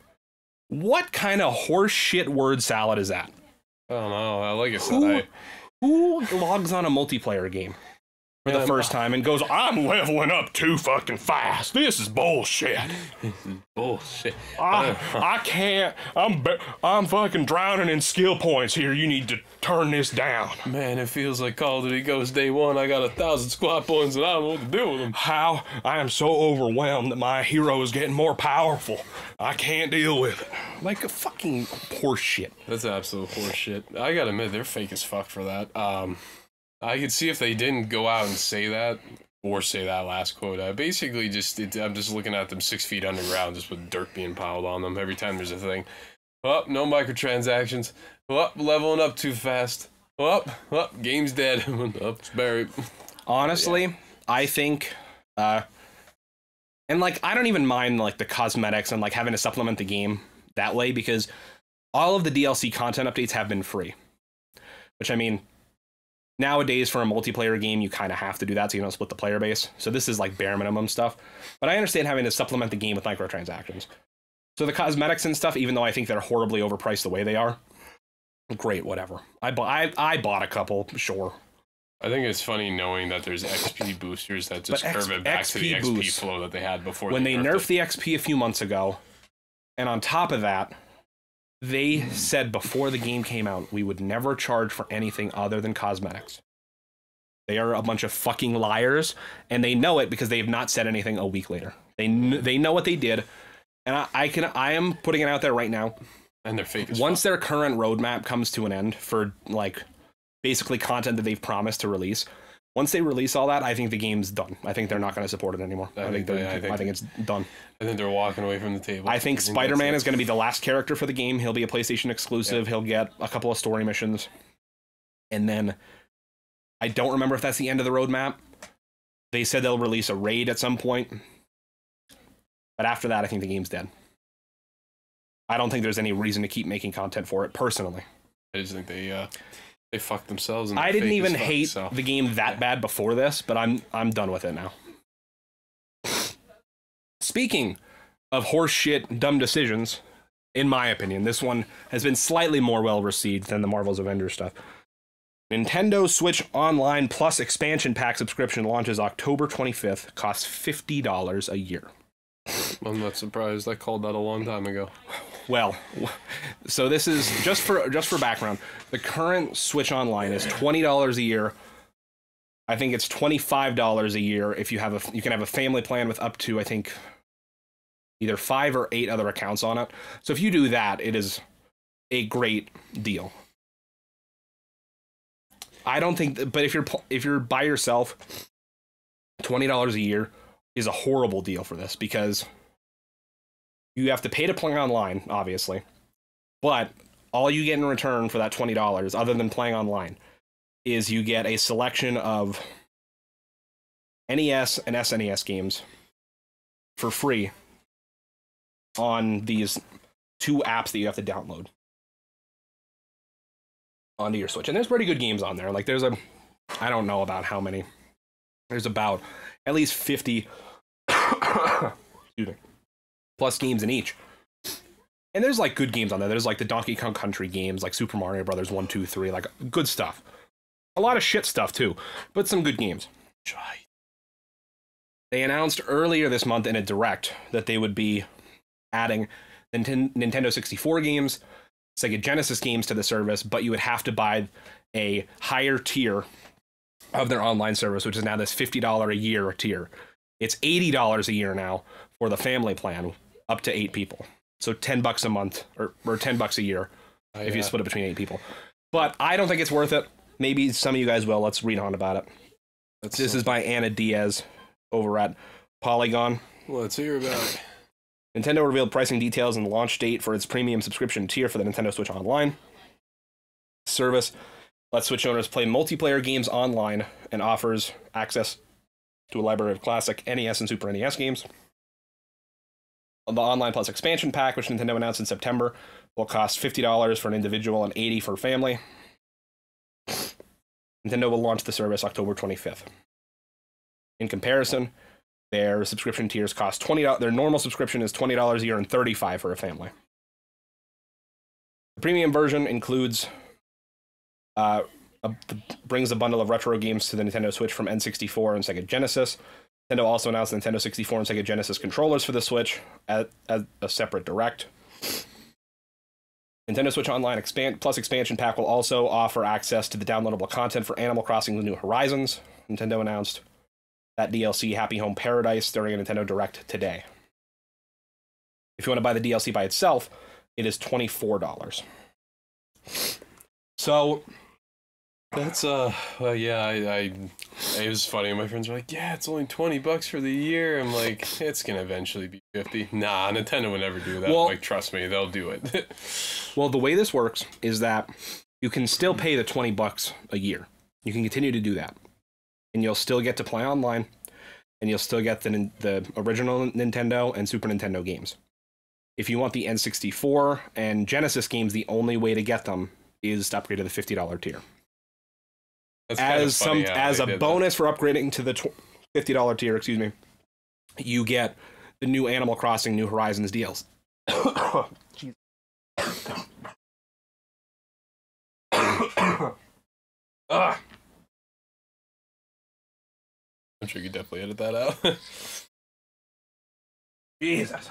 What kind of horseshit word salad is that? I don't know. Like I said, Who, I, who logs on a multiplayer game for the Um, first time and goes, I'm leveling up too fucking fast. This is bullshit. bullshit. I, I can't. I'm I'm fucking drowning in skill points here. You need to turn this down. Man, it feels like Call of Duty Ghost Day One. I got a thousand squad points and I don't know what to do with them. How I am so overwhelmed that my hero is getting more powerful. I can't deal with it. Like a fucking horse shit. That's absolute horseshit. I gotta admit, they're fake as fuck for that. Um, I could see if they didn't go out and say that or say that last quote. I basically just it, I'm just looking at them six feet underground, just with dirt being piled on them every time there's a thing. Oh, no microtransactions. Oh, leveling up too fast. Oh, oh game's dead. oh, it's buried. Honestly, I think uh and like I don't even mind like the cosmetics and like having to supplement the game that way because all of the DLC content updates have been free. Which I mean nowadays for a multiplayer game you kind of have to do that so you don't split the player base. So this is like bare minimum stuff. But I understand having to supplement the game with microtransactions. So the cosmetics and stuff even though I think they're horribly overpriced the way they are, great whatever. I bought I, I bought a couple, sure. I think it's funny knowing that there's XP boosters that just X- curve it back to the XP XP boost. flow that they had before. when they nerfed nerfed the XP a few months ago, and on top of that, they said before the game came out we would never charge for anything other than cosmetics. They are a bunch of fucking liars, and they know it because they have not said anything a week later. They kn- they know what they did, and I, I can I am putting it out there right now. and they're fake Once fuck. their current roadmap comes to an end for like basically content that they've promised to release, once they release all that, I think the game's done. I think they're not going to support it anymore. I I, think think they- I I think- think it's done. I think they're walking away from the table. I think Spider Man is going to be the last character for the game. He'll be a PlayStation exclusive. He'll get a couple of story missions. And then I don't remember if that's the end of the roadmap. They said they'll release a raid at some point. But after that, I think the game's dead. I don't think there's any reason to keep making content for it personally. I just think they uh they fucked themselves. And I didn't even fuck, hate so. the game that yeah. bad before this, but I'm I'm done with it now. Speaking of horseshit dumb decisions, in my opinion, this one has been slightly more well received than the Marvel's Avengers stuff. Nintendo Switch Online Plus expansion pack subscription launches October 25th, costs $50 a year. I'm not surprised. I called that a long time ago. Well, so this is just for just for background. The current Switch Online is twenty dollars a year. I think it's twenty five dollars a year if you have a you can have a family plan with up to I think either five or eight other accounts on it. So if you do that, it is a great deal. I don't think, that, but if you're if you're by yourself, twenty dollars a year is a horrible deal for this because you have to pay to play online, obviously, but all you get in return for that twenty dollars, other than playing online, is you get a selection of NES and SNES games for free on these two apps that you have to download onto your Switch. And there's pretty good games on there. Like there's a I don't know about how many. There's about at least 50 excuse me, plus games in each. And there's like good games on there. There's like the Donkey Kong Country games, like Super Mario Brothers 1, 2, 3, like good stuff. A lot of shit stuff too, but some good games. They announced earlier this month in a direct that they would be adding Nintendo 64 games, Sega Genesis games to the service, but you would have to buy a higher tier of their online service, which is now this $50 a year tier. It's $80 a year now for the family plan, up to eight people. So 10 bucks a month or, or 10 bucks a year I, if you uh, split it between eight people. But I don't think it's worth it. Maybe some of you guys will. Let's read on about it. that's This is by Ana Diaz over at Polygon. Let's hear about it. Nintendo revealed pricing details and launch date for its premium subscription tier for the Nintendo Switch Online service. Lets Switch owners play multiplayer games online and offers access to a library of classic NES and Super NES games. The Online Plus expansion pack, which Nintendo announced in September, will cost $50 for an individual and $80 for a family. Nintendo will launch the service October 25th. In comparison, their subscription tiers cost twenty. dollars Their normal subscription is twenty dollars a year and thirty five for a family. The premium version includes, uh, a, brings a bundle of retro games to the Nintendo Switch from N64 and Sega Genesis. Nintendo also announced Nintendo 64 and Sega Genesis controllers for the Switch at, at a separate direct. Nintendo Switch Online Plus expansion pack will also offer access to the downloadable content for Animal Crossing: The New Horizons. Nintendo announced that DLC Happy Home Paradise during a Nintendo Direct today. If you want to buy the DLC by itself, it is $24. So, That's uh, well, yeah, I, I, it was funny. My friends were like, "Yeah, it's only twenty bucks for the year." I'm like, "It's gonna eventually be 50 Nah, Nintendo would never do that. Well- like, trust me, they'll do it. well, the way this works is that you can still pay the 20 bucks a year. You can continue to do that. And you'll still get to play online and you'll still get the the original Nintendo and Super Nintendo games. If you want the N64 and Genesis games, the only way to get them is to upgrade to the $50 tier. That's as some as a did that. bonus for upgrading to the tw- fifty dollar tier, excuse me, you get the new Animal Crossing New Horizons deals. Ugh. I'm sure you could definitely edit that out. Jesus.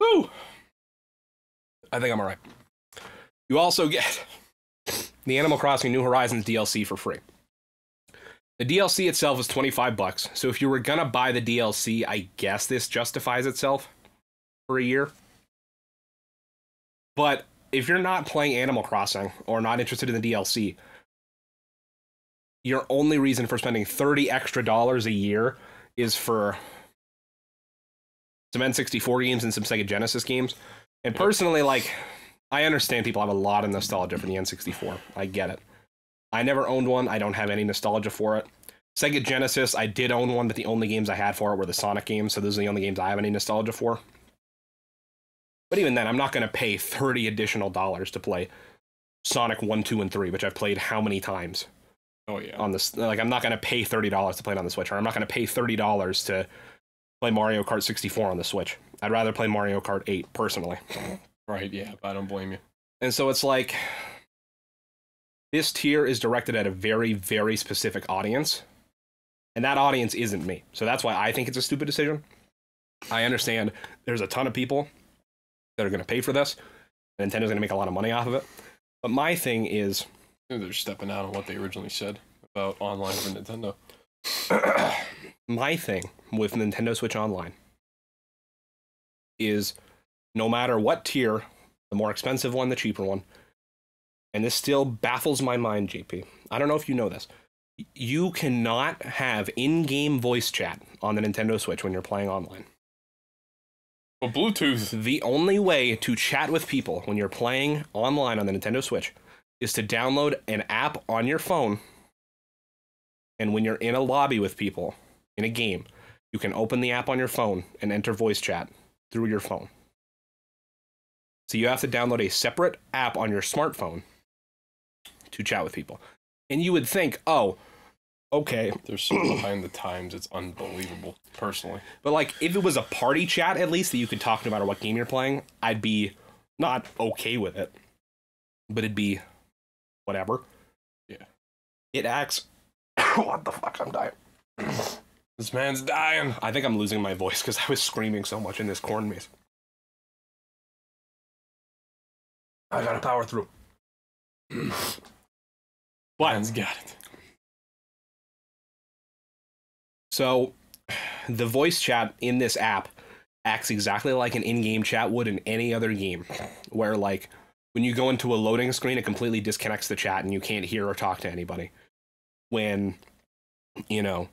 Woo! I think I'm alright. You also get the Animal Crossing New Horizons DLC for free. The DLC itself is 25 bucks. So if you were gonna buy the DLC, I guess this justifies itself for a year. But if you're not playing Animal Crossing or not interested in the DLC, your only reason for spending 30 extra dollars a year is for some N64 games and some Sega Genesis games. And personally, like, I understand people have a lot of nostalgia for the N64. I get it. I never owned one. I don't have any nostalgia for it. Sega Genesis, I did own one, but the only games I had for it were the Sonic games, so those are the only games I have any nostalgia for. But even then, I'm not going to pay 30 additional dollars to play Sonic 1, 2, and 3, which I've played how many times oh yeah. on this. Like, I'm not going to pay $30 to play it on the Switch, or I'm not going to pay $30 to play Mario Kart 64 on the Switch. I'd rather play Mario Kart 8, personally. Right. Yeah. But I don't blame you. And so it's like this tier is directed at a very, very specific audience. And that audience isn't me. So that's why I think it's a stupid decision. I understand there's a ton of people that are going to pay for this. Nintendo's going to make a lot of money off of it. But my thing is They're stepping out on what they originally said about online for Nintendo. my thing with Nintendo Switch Online is no matter what tier, the more expensive one, the cheaper one, and this still baffles my mind, JP. I don't know if you know this. You cannot have in game voice chat on the Nintendo Switch when you're playing online. Well, Bluetooth. The only way to chat with people when you're playing online on the Nintendo Switch is to download an app on your phone. And when you're in a lobby with people in a game, you can open the app on your phone and enter voice chat through your phone. So you have to download a separate app on your smartphone to chat with people. And you would think, oh, okay, They're so behind the times. It's unbelievable. Personally, But like, if it was a party chat, at least that you could talk no matter what game you're playing, I'd be not okay with it, but it'd be whatever. Yeah. It acts. what the fuck? I'm dying. this man's dying. I think I'm losing my voice because I was screaming so much in this corn maze. I gotta power through. Man's got it. So, the voice chat in this app acts exactly like an in-game chat would in any other game, where like when you go into a loading screen, it completely disconnects the chat and you can't hear or talk to anybody. When, you know,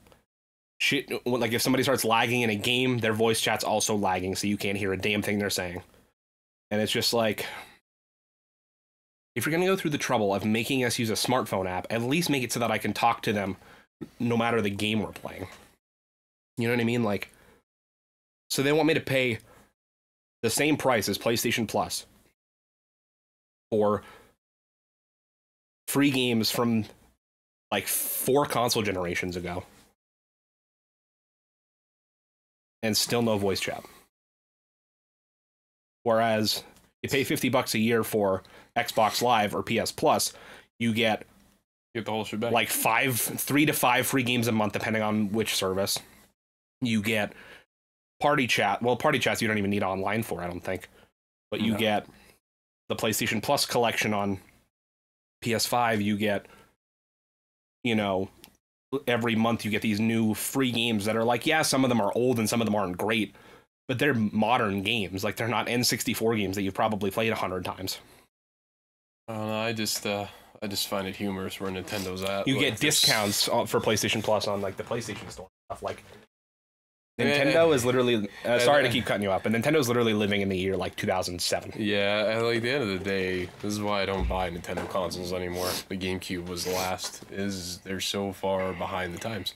shit, like if somebody starts lagging in a game, their voice chat's also lagging, so you can't hear a damn thing they're saying. And it's just like, if you're gonna go through the trouble of making us use a smartphone app, at least make it so that I can talk to them no matter the game we're playing. You know what I mean? Like, so they want me to pay the same price as PlayStation Plus for free games from like four console generations ago, and still no voice chat. Whereas you pay 50 bucks a year for Xbox Live or PS Plus, you get Get the whole shebang. like five, three to five free games a month, depending on which service. You get party chat. Well, party chats you don't even need online for, I don't think. But you No. get the PlayStation Plus collection on PS5. You get, you know, every month you get these new free games that are like, yeah, some of them are old and some of them aren't great, but they're modern games. Like they're not N64 games that you've probably played a hundred times. I don't know. I just, uh, I just find it humorous where Nintendo's at. you get discounts on- for PlayStation Plus on like the PlayStation Store stuff. Like Nintendo is literally. Uh, sorry to keep cutting you up, but Nintendo's literally living in the year like 2007. Yeah, at like the end of the day, this is why I don't buy Nintendo consoles anymore. The GameCube was the last. Is they're so far behind the times.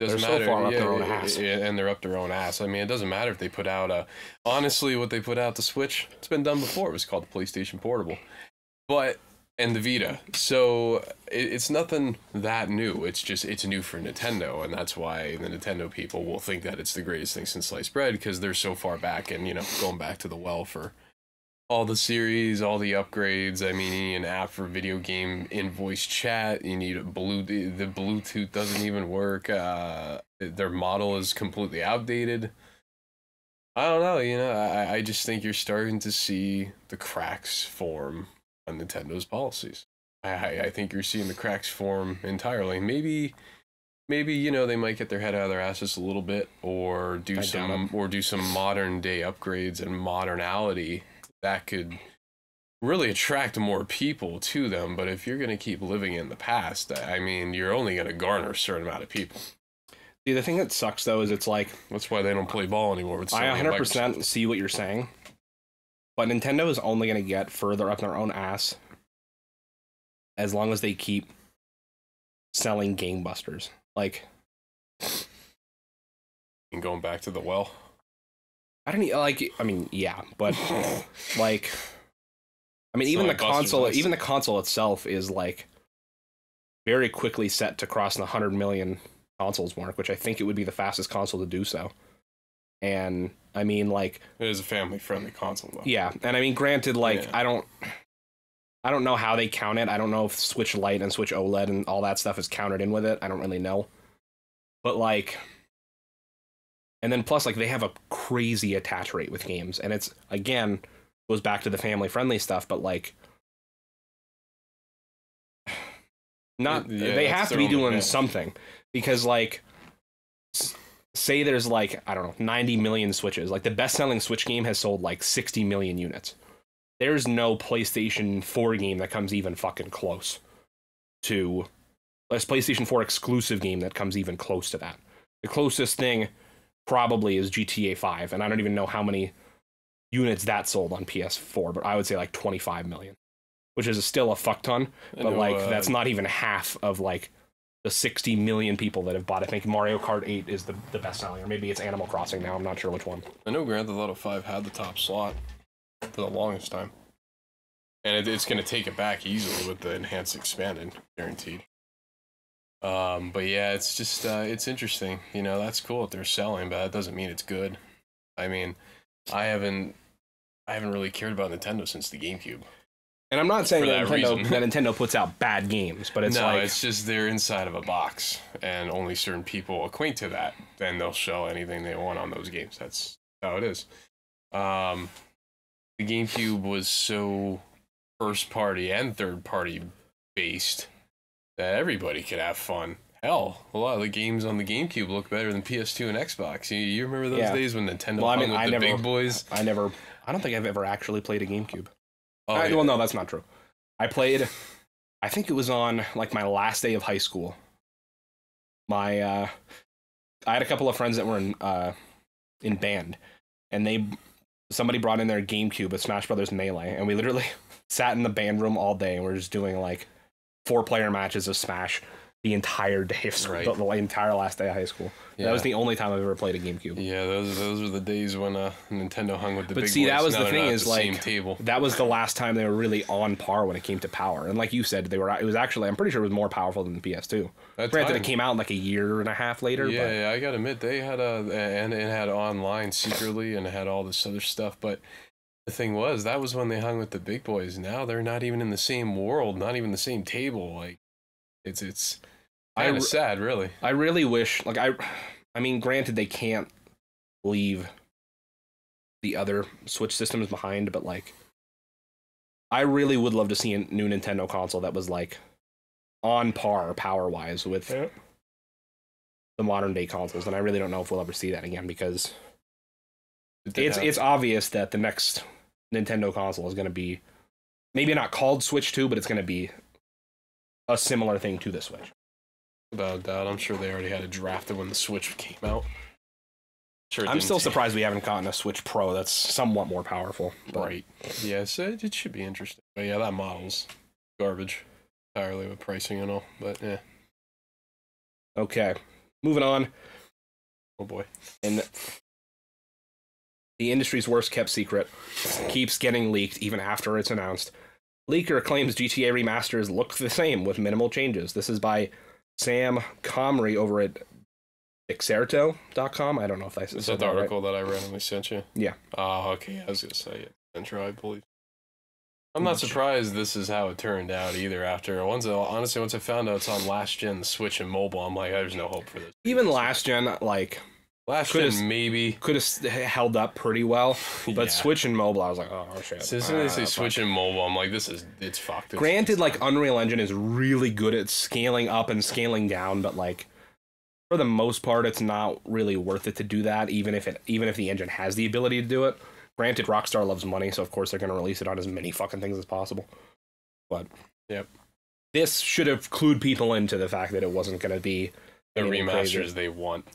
Doesn't They're so matter. far up their own ass. yeah, and they're up their own ass. I mean, it doesn't matter if they put out a. Honestly, what they put out the Switch, it's been done before. It was called the PlayStation Portable, but and the Vita. So it, it's nothing that new. It's just it's new for Nintendo, and that's why the Nintendo people will think that it's the greatest thing since sliced bread because they're so far back and you know going back to the well for all the series, all the upgrades. I mean, you need an app for video game in voice chat. You need a blue. The Bluetooth doesn't even work. Uh, their model is completely outdated. I don't know. You know, I I just think you're starting to see the cracks form on Nintendo's policies. I I think you're seeing the cracks form entirely. Maybe. Maybe you know they might get their head out of their asses a little bit, or do I some, or do some modern day upgrades and modernality that could really attract more people to them. But if you're going to keep living in the past, I mean, you're only going to garner a certain amount of people. See, the thing that sucks though is it's like That's why they don't play ball anymore. I 100% see what you're saying, but Nintendo is only going to get further up their own ass as long as they keep selling game busters. Like And going back to the well. I don't e- like. I mean, yeah, but like, I mean, even the console, even the console itself is like very quickly set to cross the hundred million consoles mark, which I think it would be the fastest console to do so. And I mean, like, It is a family friendly console, though. yeah, and I mean, granted, like, Yeah. I don't, I don't know how they count it. I don't know if Switch Lite and Switch OLED and all that stuff is counted in with it. I don't really know, but like, and then plus, like, they have a crazy attach rate with games, and it's again goes back to the family friendly stuff, but like. Not Yeah, they have to be doing something because like say there's like I don't know 90 million Switches. Like the best-selling Switch game has sold like 60 million units. There's no PlayStation 4 game that comes even fucking close to this PlayStation 4 exclusive game that comes even close to that. The closest thing probably is GTA 5, and I don't even know how many units that sold on PS4, but I would say like 25 million, which is still a fuck ton. But know, like uh, that's not even half of like the 60 million people that have bought. I think Mario Kart 8 is the, the best selling, or maybe it's Animal Crossing now. I'm not sure which one. I know Grand Theft Auto 5 had the top slot for the longest time. And it, it's going to take it back easily with the enhanced expanded, guaranteed. Um, but yeah, it's just, uh, it's interesting. You know, that's cool that they're selling, but that doesn't mean it's good. I mean, I haven't, I haven't really cared about Nintendo since the GameCube. And I'm not saying that, that Nintendo that Nintendo puts out bad games, but it's no, like it's just they're inside of a box, and only certain people acquaint to that. Then they'll show anything they want on those games. That's how it is. Um, the GameCube was so first party and third party based that everybody could have fun. Hell, a lot of the games on the GameCube look better than PS2 and Xbox. You, you remember those Yeah. days when Nintendo Well, I mean, I the never- big boys? I never. I don't think I've ever actually played a GameCube. Oh, I- yeah. Well, no, that's not true. I played. I think it was on like my last day of high school. My, uh, I had a couple of friends that were in uh, in band, and they somebody brought in their GameCube with Smash Brothers Melee, and we literally sat in the band room all day, and we are just doing like four player matches of Smash the entire day of school, Right. the, the entire last day of high school. That was the only time I've ever played a GameCube. Yeah, those those were the days when uh, Nintendo hung with the But big see, boys. that was Now the thing is, the like, table. that was the last time they were really on par when it came to power. And like you said, they were. It was actually, I'm pretty sure, it was more powerful than the PS2. That Granted, time- it came out like a year and a half later. Yeah, but yeah, I gotta admit they had a and it had online secretly and it had all this other stuff. But the thing was, that was when they hung with the big boys. Now they're not even in the same world, not even the same table. Like it's it's I kind re- of sad, really. I really wish, like I, I mean, granted, they can't leave the other Switch systems behind, but like, I really would love to see a new Nintendo console that was like on par power wise with Yeah. the modern day consoles, and I really don't know if we'll ever see that again because It it's happen. it's obvious that the next Nintendo console is going to be maybe not called Switch 2, but it's going to be a similar thing to the Switch. without a doubt. I'm sure they already had it drafted when the Switch came out. Sure, I'm still surprised we haven't gotten a Switch Pro that's somewhat more powerful. But Right. Yes, it, it should be interesting. But yeah, that model's garbage entirely with pricing and all. But yeah, okay, moving on. oh boy. And the industry's worst kept secret keeps getting leaked even after it's announced. Leaker claims GTA remasters look the same with minimal changes. This is by Sam Comrie over at Dexerto.com. I don't know if I said Is that that the right. article that I randomly sent you? Yeah. Oh, okay. I was gonna say it. Intro, I believe. I'm not surprised this is how it turned out either. After once, honestly, once I found out it's on last gen Switch and mobile, I'm like, there's no hope for this. Even last gen, like, last could've- maybe, could have held up pretty well, but Yeah. Switch and mobile, I was like, oh shit. So as soon as they uh, fuck. Switch and mobile, I'm like, this is it's fucked. It's- Granted, it's like. Unreal Engine is really good at scaling up and scaling down, but like for the most part, it's not really worth it to do that. Even if it, even if the engine has the ability to do it. Granted, Rockstar loves money, so of course they're going to release it on as many fucking things as possible. But Yep. this should have clued people into the fact that it wasn't going to be the anything crazy. remasters they want.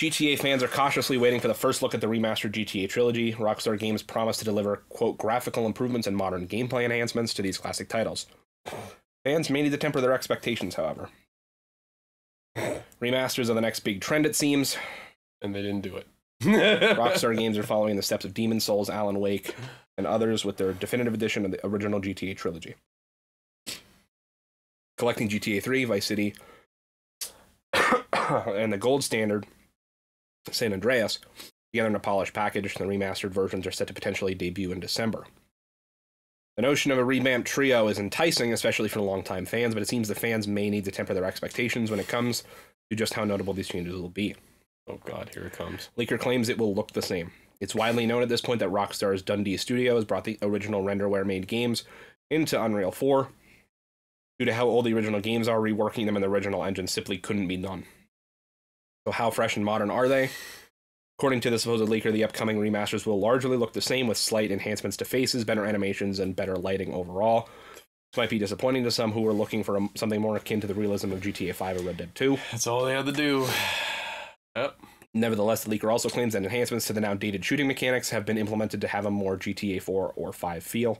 GTA fans are cautiously waiting for the first look at the remastered GTA trilogy. Rockstar Games promised to deliver, quote, graphical improvements and modern gameplay enhancements to these classic titles. Fans may need to temper their expectations, however. Remasters are the next big trend, it seems. and they didn't do it. Rockstar Games are following the steps of Demon's Souls, Alan Wake, and others with their definitive edition of the original GTA trilogy. Collecting GTA 3, Vice City, and the gold standard, San Andreas, together in a polished package, and the remastered versions are set to potentially debut in December. The notion of a revamped trio is enticing, especially for longtime fans, but it seems the fans may need to temper their expectations when it comes to just how notable these changes will be. Oh god, here it comes. Leaker claims it will look the same. It's widely known at this point that Rockstar's Dundee Studios brought the original renderware made games into Unreal 4. Due to how old the original games are, reworking them in the original engine simply couldn't be done. So, how fresh and modern are they? According to the supposed leaker, the upcoming remasters will largely look the same with slight enhancements to faces, better animations, and better lighting overall. This might be disappointing to some who are looking for a, something more akin to the realism of GTA 5 or Red Dead 2. That's all they had to do. Yep. Nevertheless, the leaker also claims that enhancements to the now dated shooting mechanics have been implemented to have a more GTA 4 or 5 feel.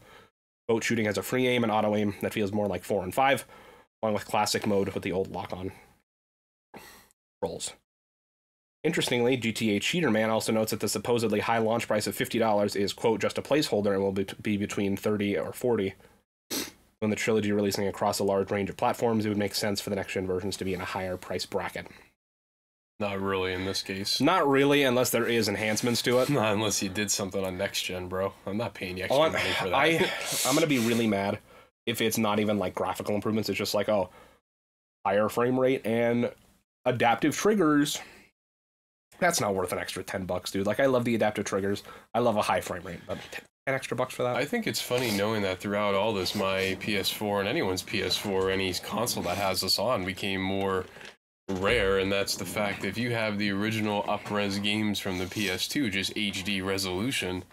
Boat shooting has a free aim and auto aim that feels more like 4 and 5, along with classic mode with the old lock on rolls. Interestingly, GTA Cheater Man also notes that the supposedly high launch price of $50 is, quote, just a placeholder and will be, be between 30 or 40 When the trilogy releasing across a large range of platforms, it would make sense for the next gen versions to be in a higher price bracket. Not really in this case. Not really, unless there is enhancements to it. Not unless you did something on next gen, bro. I'm not paying you extra On, money for that. I, I'm gonna be really mad if it's not even like graphical improvements. It's just like, oh, higher frame rate and adaptive triggers. That's not worth an extra ten bucks, dude. Like, I love the adaptive triggers. I love a high frame rate, but ten extra bucks for that. I think it's funny knowing that throughout all this, my PS4 and anyone's PS4, any console that has this on, became more rare, and that's the fact that if you have the original upres games from the PS2, just HD resolution,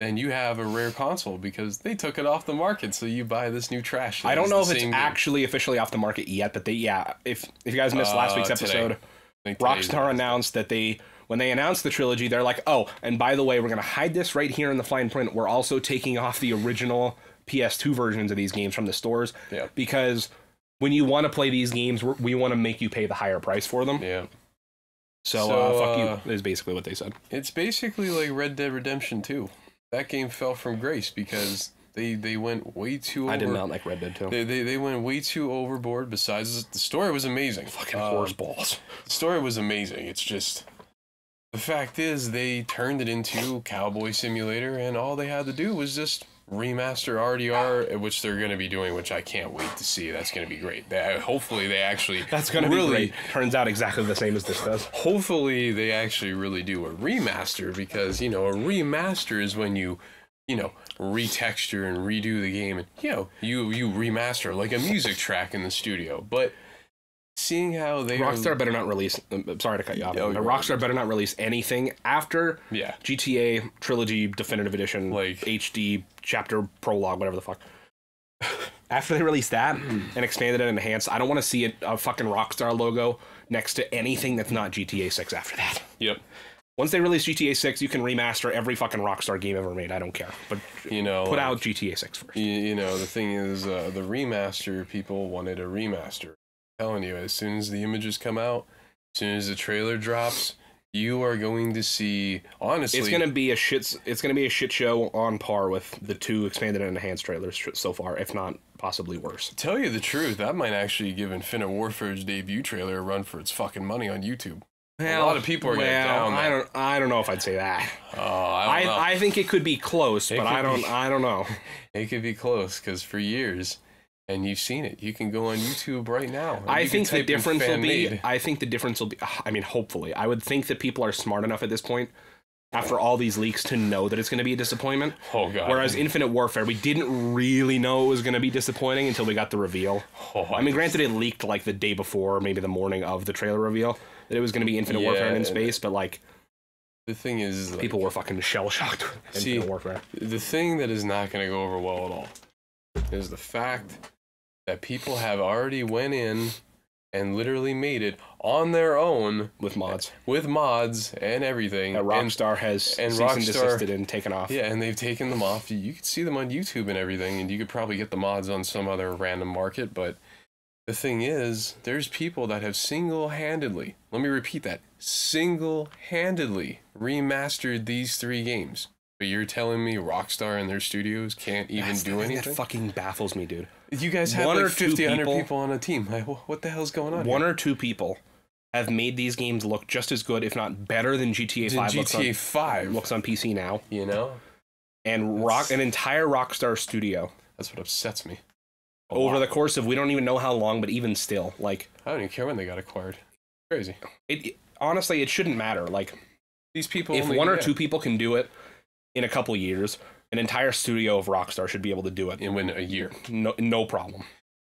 then you have a rare console because they took it off the market. So you buy this new trash. I don't know if it's game. actually officially off the market yet, but they yeah. If if you guys missed last Uh, week's episode, I think today's the Rockstar announced that they when they announced the trilogy, they're like, oh, and by the way, we're gonna hide this right here in the fine print. We're also taking off the original PS2 versions of these games from the stores Yeah. because when you want to play these games, we're, we want to make you pay the higher price for them. Yeah. So, So, uh, fuck uh, you is basically what they said. It's basically like Red Dead Redemption 2. That game fell from grace because they they went way too over. I did not like Red Dead 2. They, they, they went way too overboard. Besides, the story was amazing. Fucking Um, horse balls. The story was amazing. It's just the fact is they turned it into Cowboy Simulator, and all they had to do was just remaster RDR, which they're going to be doing, which I can't wait to see. That's going to be great. They, hopefully, they actually That's gonna really, be great. Turns out exactly the same as this does. Hopefully, they actually really do a remaster because you know a remaster is when you you know retexture and redo the game and you know you you remaster like a music track in the studio but seeing how they are- Rockstar better not release. I'm sorry to cut you off. Oh, but Rockstar better not release anything after yeah GTA Trilogy Definitive Edition, Like- HD Chapter Prologue, whatever the fuck. After they release that and expanded and enhanced, I don't want to see it, a fucking Rockstar logo next to anything that's not GTA 6 after that. yep Once they release GTA 6, you can remaster every fucking Rockstar game ever made. I don't care. But you know put like, out GTA 6 first. you, you know the thing is uh, the remaster people wanted a remaster I'm telling you as soon as the images come out as soon as the trailer drops you are going to see honestly It's gonna be a shit. It's gonna be a shit show on par with the two expanded and enhanced trailers so far, if not possibly worse. Tell you the truth, that might actually give Infinite Warfare's debut trailer a run for its fucking money on YouTube. A lot of people are well, down I don't. I don't know if I'd say that. Oh, I don't know. I, I think it could be close, It but I don't. be. I don't know. it could be close because for years, and you've seen it. You can go on YouTube right now. I think the difference will be. I think the difference will be. I mean, hopefully, I would think that people are smart enough at this point, after all these leaks, to know that it's going to be a disappointment. Oh god. Whereas Infinite Warfare, we didn't really know it was going to be disappointing until we got the reveal. oh, I mean, granted, it leaked like the day before, maybe the morning of the trailer reveal, that it was going to be Infinite Warfare in space, but like the thing is, is like, people were fucking shell shocked. See- Infinite Warfare. the thing that is not going to go over well at all is the fact that people have already went in and literally made it on their own with mods. with mods and everything. That and Rockstar has and ceased and desisted and taken off. Yeah, and they've taken them off. You could see them on YouTube and everything, and you could probably get the mods on some other random market. But the thing is, there's people that have single handedly, let me repeat that, single handedly remastered these three games. But you're telling me Rockstar and their studios can't even That's do thing anything? That fucking baffles me, dude. you guys have one like or two 50, 100 people- people on a team. Like, what the hell's going on? One here? or two people have made these games look just as good, if not better, than GTA Five looks, on, 5, looks on PC now. you know? And rock an entire Rockstar studio That's what upsets me. A over lot. the course of we don't even know how long, but even still, like I don't even care when they got acquired. Crazy. it. it- honestly, it shouldn't matter. Like These people if only- one or yeah. two people can do it in a couple years, an entire studio of Rockstar should be able to do it. in a year. No, no problem.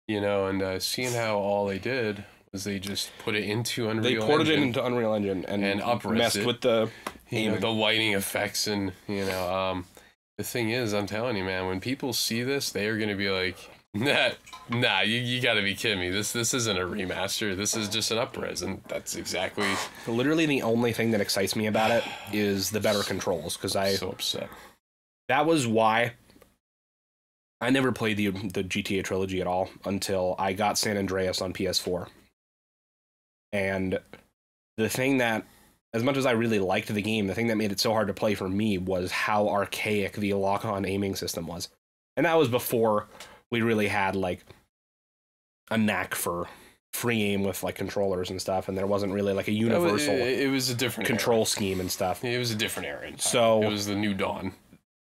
you know, and uh, seeing how all they did was they just put it into Unreal Engine. They ported Engine, it into Unreal Engine and, And messed it. with the you know, the lighting effects and you know um the thing is i'm telling you man when people see this they are going to be like nah nah you, you got to be kidding me this this isn't a remaster this is just an upres and that's exactly literally the only thing that excites me about it is the better controls because I so upset that was why I never played the the GTA trilogy at all until I got San Andreas on PS4. And the thing that as much as I really liked the game, the thing that made it so hard to play for me was how archaic the lock-on aiming system was. And that was before we really had like a knack for free aim with like controllers and stuff and there wasn't really like a universal it, it was a different control scheme and stuff. it was a different era. So- it was the new dawn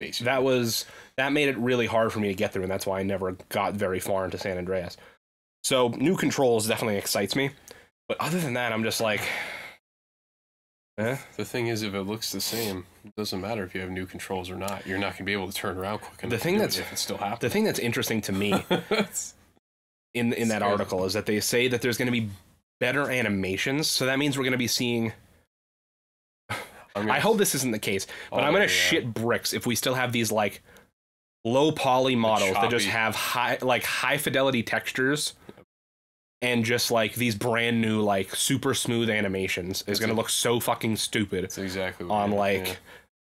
basically that was that made it really hard for me to get through and that's why i never got very far into san andreas so new controls definitely excites me but other than that i'm just like eh? the thing is if it looks the same doesn't matter if you have new controls or not you're not going to be able to turn around quick enough The to thing that's- it still the thing that's interesting to me in in that Scary. article is that they say that there's going to be better animations so that means we're going to be seeing I, mean, i hope this isn't the case but Oh, i'm going yeah. to shit bricks if we still have these like low poly models that just have high like high fidelity textures and just like these brand new like super smooth animations is going to look so fucking stupid that's exactly what on like yeah.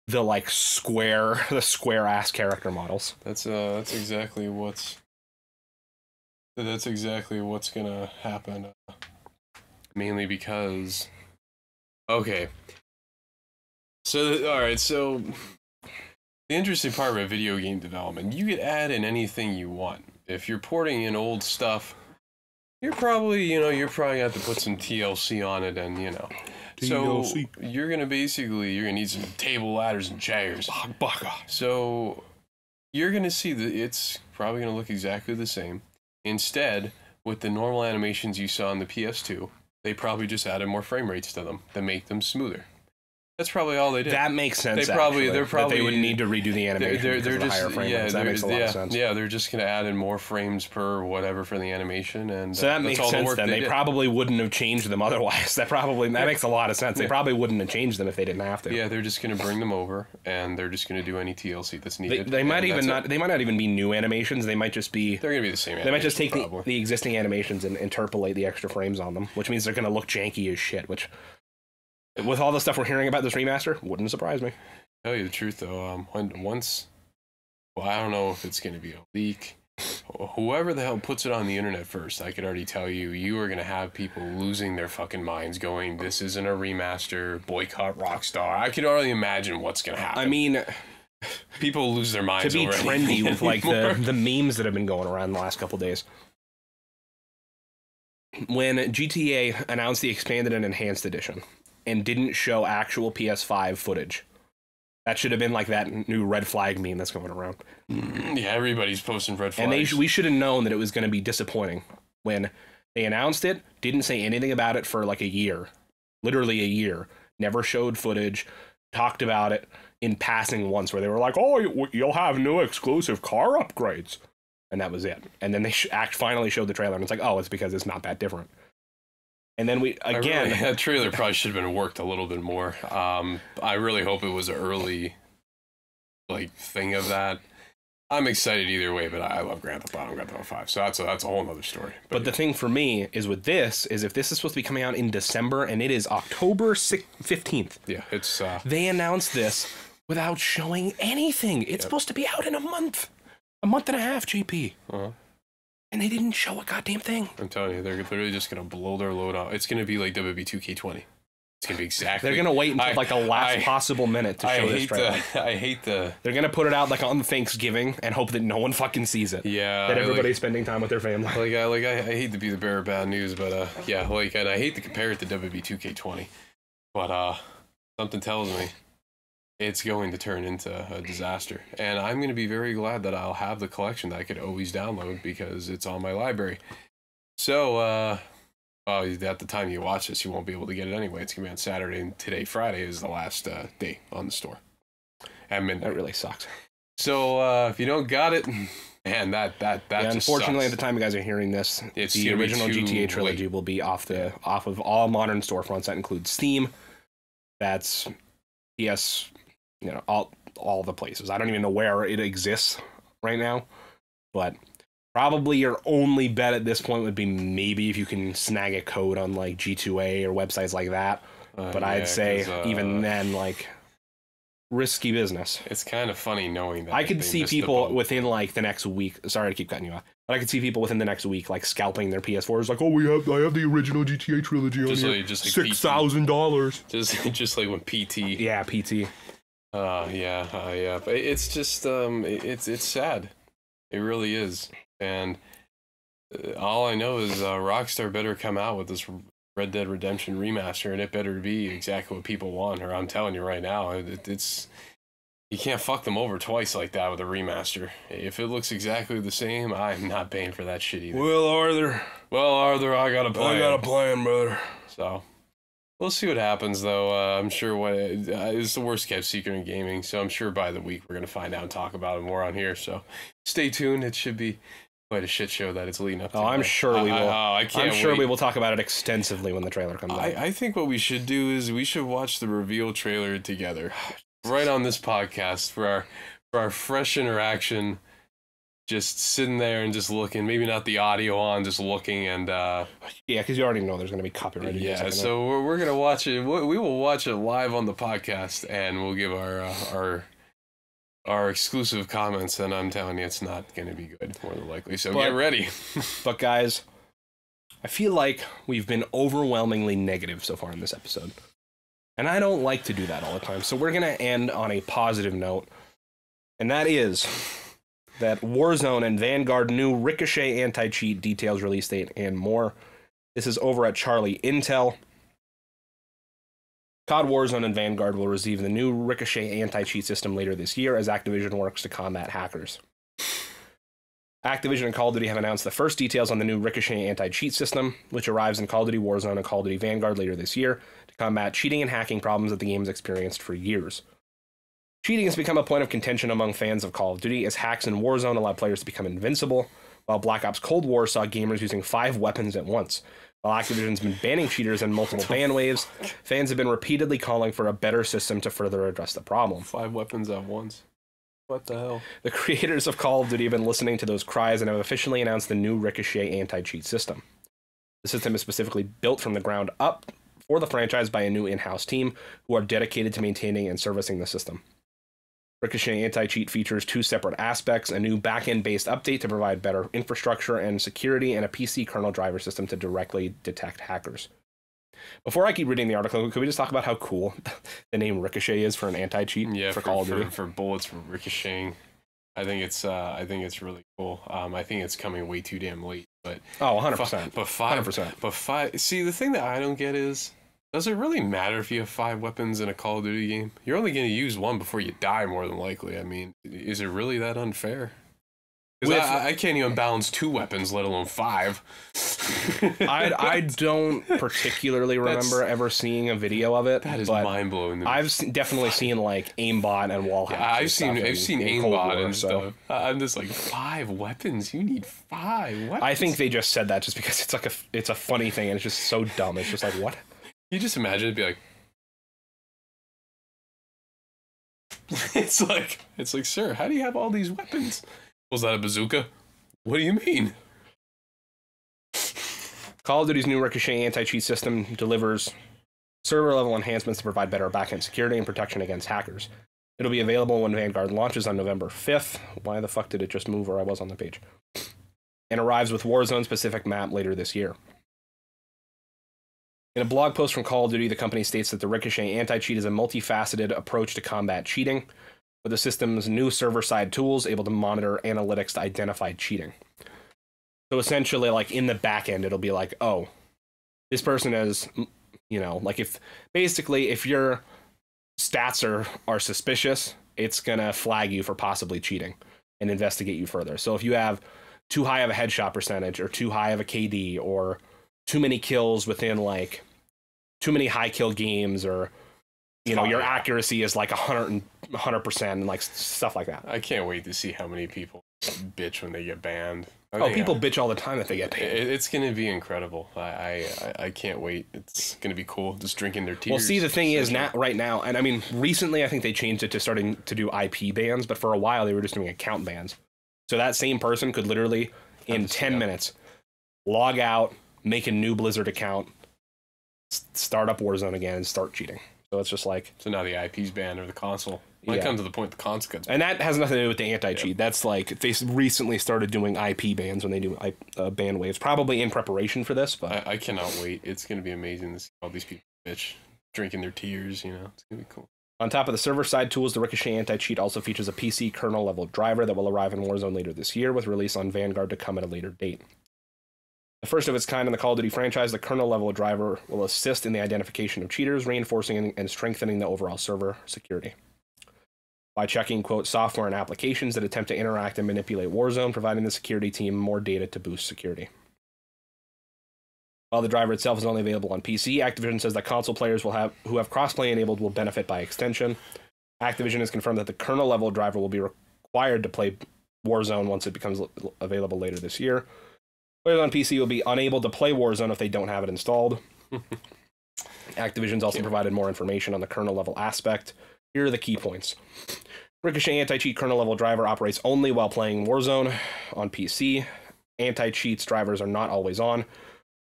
the like square the square ass character models That's uh that's exactly what's that's exactly what's gonna happen. Uh, mainly because okay. So all right, so the interesting part about video game development, you could add in anything you want. If you're porting in old stuff, you're probably you know you're probably gonna have to put some TLC on it, and you know. So you're gonna basically you're gonna need some table ladders and chairs. So you're gonna see that it's probably gonna look exactly the same. Instead, with the normal animations you saw on the PS2, they probably just added more frame rates to them to make them smoother. That's probably all they did. that makes sense They probably- actually, they're that they would need to redo the they're, animation they're, they're of the just frame yeah, that makes a lot yeah, of sense yeah, they're just gonna add in more frames per whatever for the animation, and so uh, that that's makes the sense work then. They, did. probably wouldn't have changed them otherwise. That probably that makes a lot of sense. They Yeah. probably wouldn't have changed them if they didn't have to. yeah, they're just gonna bring them over, and they're just gonna do any TLC that's needed. they might even not. it. They might not even be new animations. They might just be. They're gonna be the same. They might just take the, the existing animations and interpolate the extra frames on them, which means they're going to look janky as shit. Which, with all the stuff we're hearing about this remaster, wouldn't surprise me. Tell you the truth though, um, when once, well, I don't know if it's gonna be a leak. Wh- Whoever the hell puts it on the internet first, I could already tell you, you are gonna have people losing their fucking minds, going, "This isn't a remaster. Boycott Rockstar." I can already imagine what's gonna happen. I mean, people lose their minds to be trendy with like the, the memes that have been going around the last couple days. When GTA announced the expanded and enhanced edition and didn't show actual PS5 footage, that should have been like that new red flag meme that's going around. Mm, yeah, everybody's posting red flags. And they we should have known that it was going to be disappointing when they announced it, didn't say anything about it for like a year, literally a year, never showed footage, talked about it in passing once where they were like, "Oh, you- you'll have new exclusive car upgrades." And that was it. And then they sh- act finally showed the trailer and it's like, "Oh, it's because it's not that different." And then we again really- that trailer probably should have been worked a little bit more. Um, I really hope it was an early, like, thing of that. I'm excited either way, but I love Grand Theft Auto and Grand Theft Auto Five, so that's a, that's a whole other story. But the thing for me is with this is if this is supposed to be coming out in December and it is October 15th, yeah, it's uh, they announced this without showing anything. It's supposed to be out in a month, a month and a half, JP, uh and they didn't show a goddamn thing. I'm telling you, they're literally just gonna blow their load out. It's gonna be like WWE 2K20. It's gonna be exactly. They're gonna wait until I- like the last I- possible minute to I show this hate trailer. the. I hate the. They're gonna put it out like on Thanksgiving and hope that no one fucking sees it. Yeah. that I like- everybody's spending time with their family. Like I like I, I hate to be the bearer of bad news, but uh yeah, like and I hate to compare it to WWE 2K20, but uh something tells me it's going to turn into a disaster, and I'm going to be very glad that I'll have the collection that I could always download because it's on my library. So uh. Oh, at the time you watch this, you won't be able to get it anyway. It's gonna be on Saturday, and today, Friday, is the last uh, day on the store at midnight. That really sucks. So uh, if you don't got it, Man, that that that. Yeah, just unfortunately, at the time you guys are hearing this, It's the original GTA trilogy late. will be off the off of all modern storefronts. That includes Steam. That's PS, you know, all all the places. I don't even know where it exists right now, but probably your only bet at this point would be maybe if you can snag a code on like G2A or websites like that. Uh, But yeah, I'd say uh, even then, like risky business. it's kind of funny knowing that I could see people within like the next week. Sorry to keep cutting you off, but I could see people within the next week like scalping their PS4s. Like, oh, we have I have the original GTA trilogy on Just here, like- just like six thousand dollars. just just like when PT. Yeah, PT. Uh, yeah, uh, yeah. But it's just um, it's it's sad. It really is. And uh, all I know is uh, Rockstar better come out with this Red Dead Redemption remaster, and it better be exactly what people want. Or I'm telling you right now, it, it's you can't fuck them over twice like that with a remaster. If it looks exactly the same, I'm not paying for that shit either. Well, Arthur, Well, Arthur, I got a plan. I got a plan, brother. So we'll see what happens, though. Uh, I'm sure what uh, it's the worst kept secret in gaming. So I'm sure by the week we're gonna find out and talk about it more on here. So stay tuned. It should be quite a shit show that it's leading up to. Oh, I'm sure we I, will. I, I can't I'm sure wait. we will talk about it extensively when the trailer comes out. I, I think what we should do is we should watch the reveal trailer together, right on this podcast for our for our fresh interaction. Just sitting there and just looking, maybe not the audio on, just looking and uh yeah, because you already know there's going to be copyrighted music. yeah. So we're, we're gonna watch it. We we will watch it live on the podcast, and we'll give our uh, our our exclusive comments. And I'm telling you, it's not gonna be good, more than likely. So But- get ready. But guys, I feel like we've been overwhelmingly negative so far in this episode. And I don't like to do that all the time. So we're going to end on a positive note. And that is that Warzone and Vanguard new Ricochet anti cheat details, release date, and more. This is over at Charlie Intel. COD Warzone and Vanguard will receive the new Ricochet anti cheat system later this year as Activision works to combat hackers. Activision and Call of Duty have announced the first details on the new Ricochet anti cheat system, which arrives in Call of Duty Warzone and Call of Duty Vanguard later this year to combat cheating and hacking problems that the game has experienced for years. Cheating has become a point of contention among fans of Call of Duty as hacks in Warzone allow players to become invincible, while Black Ops Cold War saw gamers using five weapons at once. While Activision's been banning cheaters in multiple ban waves, fans have been repeatedly calling for a better system to further address the problem. Five weapons at once. What the hell? The creators of Call of Duty have been listening to those cries and have officially announced the new Ricochet anti cheat system. The system is specifically built from the ground up for the franchise by a new in house team who are dedicated to maintaining and servicing the system. Ricochet anti cheat features two separate aspects a new back end based update to provide better infrastructure and security, and a PC kernel driver system to directly detect hackers. Before I keep reading the article, could we just talk about how cool the name Ricochet is for an anti cheat Yeah, for for, Call of for, Duty? for bullets ricocheting. I think it's uh, I think it's really cool. Um, I think it's coming way too damn late, but Oh, 100%. fi- but five 100%. But five. See, the thing that I don't get is, does it really matter if you have five weapons in a Call of Duty game? You're only going to use one before you die, more than likely. I mean, is it really that unfair? With- I, I can't even balance two weapons, let alone five. I, I don't particularly remember ever seeing a video of it, that is but mind blowing. I've se- definitely seen like aimbot and wall hacks. I've seen I've in- seen in aimbot War, and so stuff. I'm just like five weapons. You need five weapons. I think they just said that just because it's like a it's a funny thing and it's just so dumb. It's just like what? You just imagine it'd be like It's like it's like, sir, how do you have all these weapons? Was that a bazooka? What do you mean? Call of Duty's new Ricochet anti cheat system delivers server level enhancements to provide better backend security and protection against hackers. It'll be available when Vanguard launches on November 5th. Why the fuck did it just move where I was on the page? And arrives with Warzone specific map later this year. In a blog post from Call of Duty, the company states that the Ricochet anti cheat is a multifaceted approach to combat cheating, with the system's new server side tools able to monitor analytics to identify cheating. So essentially, like in the back end, it'll be like, oh, this person is, you know, like if basically if your stats are are suspicious, it's gonna flag you for possibly cheating and investigate you further. So if you have too high of a headshot percentage or too high of a KD or too many kills within like too many high kill games or you know Oh, your yeah. accuracy is like 100 and 100% and like stuff like that. I can't wait to see how many people bitch when they get banned. I Oh, people I- bitch all the time that they get banned. it's gonna be incredible. I, I I- can't wait. It's gonna be cool. Just drinking their tears. Well, see, the thing is now, right now, and I mean, recently, I think they changed it to starting to do IP bans, but for a while they were just doing account bans. So that same person could literally, in Understand. ten minutes, log out, make a new Blizzard account, start up Warzone again, and start cheating. So it's just like, So now the IP's banned or the console. Might Yeah. come to the point the console gets and that has nothing to do with the anti-cheat. That's like they recently started doing IP bans when they do I- uh, ban waves, probably in preparation for this. But I, I cannot wait. It's gonna be amazing to see all these people bitch drinking their tears. You know, it's gonna be cool. On top of the server side tools, the Ricochet anti cheat also features a PC kernel level driver that will arrive in Warzone later this year, with release on Vanguard to come at a later date. The first of its kind in the Call of Duty franchise, the kernel level driver will assist in the identification of cheaters, reinforcing and strengthening the overall server security. By checking, quote, software and applications that attempt to interact and manipulate Warzone, providing the security team more data to boost security. While the driver itself is only available on PC, Activision says that console players will have who have crossplay enabled will benefit by extension. Activision has confirmed that the kernel level driver will be required to play Warzone once it becomes available later this year. Players on PC will be unable to play Warzone if they don't have it installed. Activision's also provided more information on the kernel level aspect. Here are the key points. Ricochet anti cheat kernel level driver operates only while playing Warzone on PC. Anti cheats drivers are not always on.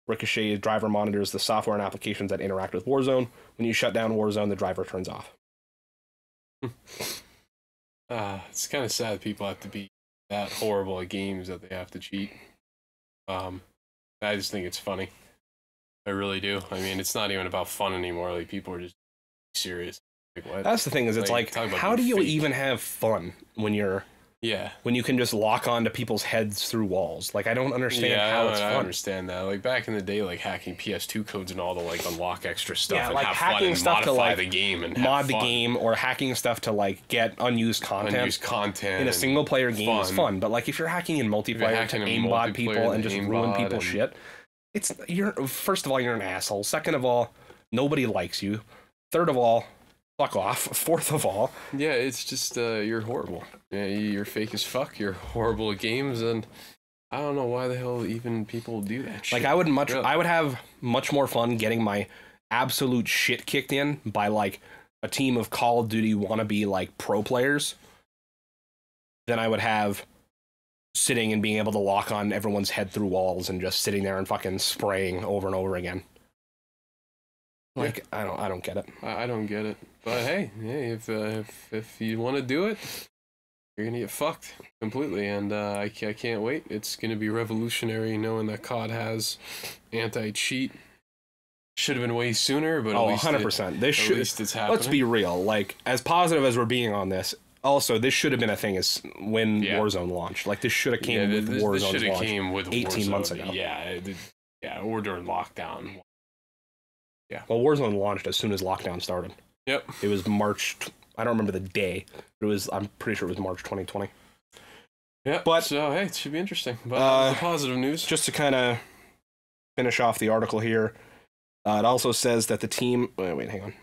Ricochet driver monitors the software and applications that interact with Warzone. When you shut down Warzone, the driver turns off. Uh, it's kind of sad people have to be that horrible at games that they have to cheat. Um, I just think it's funny. I really do. I mean, it's not even about fun anymore. Like people are just serious. Like? That's the thing is it's Like, like, how do you fake. even have fun when you're yeah. when you can just lock onto people's heads through walls? Like I don't understand yeah, how I, it's I fun. understand that. Like back in the day, like hacking PS2 codes and all to like unlock extra stuff Yeah, and like have hacking fun and stuff to, like, the game and Mod the game or hacking stuff to like get unused content unused content in a single player game is fun. fun. But like if you're hacking in multiplayer to aimbot people and just ruin people's and- shit, it's you're first of all you're an asshole. Second of all, nobody likes you. Third of all, fuck off. Fourth of all, Yeah, it's just uh, you're horrible. Yeah, you're fake as fuck. You're horrible at games, and I don't know why the hell even people do that. Shit. Like I would much Really. I would have much more fun getting my absolute shit kicked in by like a team of Call of Duty wannabe like pro players than I would have sitting and being able to lock on everyone's head through walls and just sitting there and fucking spraying over and over again. Like I don't I don't get it. I don't get it. But hey, hey, if uh, if if you want to do it, you're gonna get fucked completely, and uh, I I can't wait. It's gonna be revolutionary knowing that COD has anti cheat. Should have been way sooner, but Oh, 100%. This It, at should least it's happening. let's be real. Like as positive as we're being on this, also this should have been a thing as when Yeah. Warzone launched. Like this should have came yeah, with this, this Warzone's should have launch. came with 18 months ago. Yeah, yeah, or during lockdown. Yeah. Well, Warzone launched as soon as lockdown started. Yep. It was March. I don't remember the day. But it was. I'm pretty sure it was March 2020. Yeah, But- so hey, it should be interesting. But Uh, positive news. Just to kind of finish off the article here, uh, it also says that the team. Wait, wait, hang on.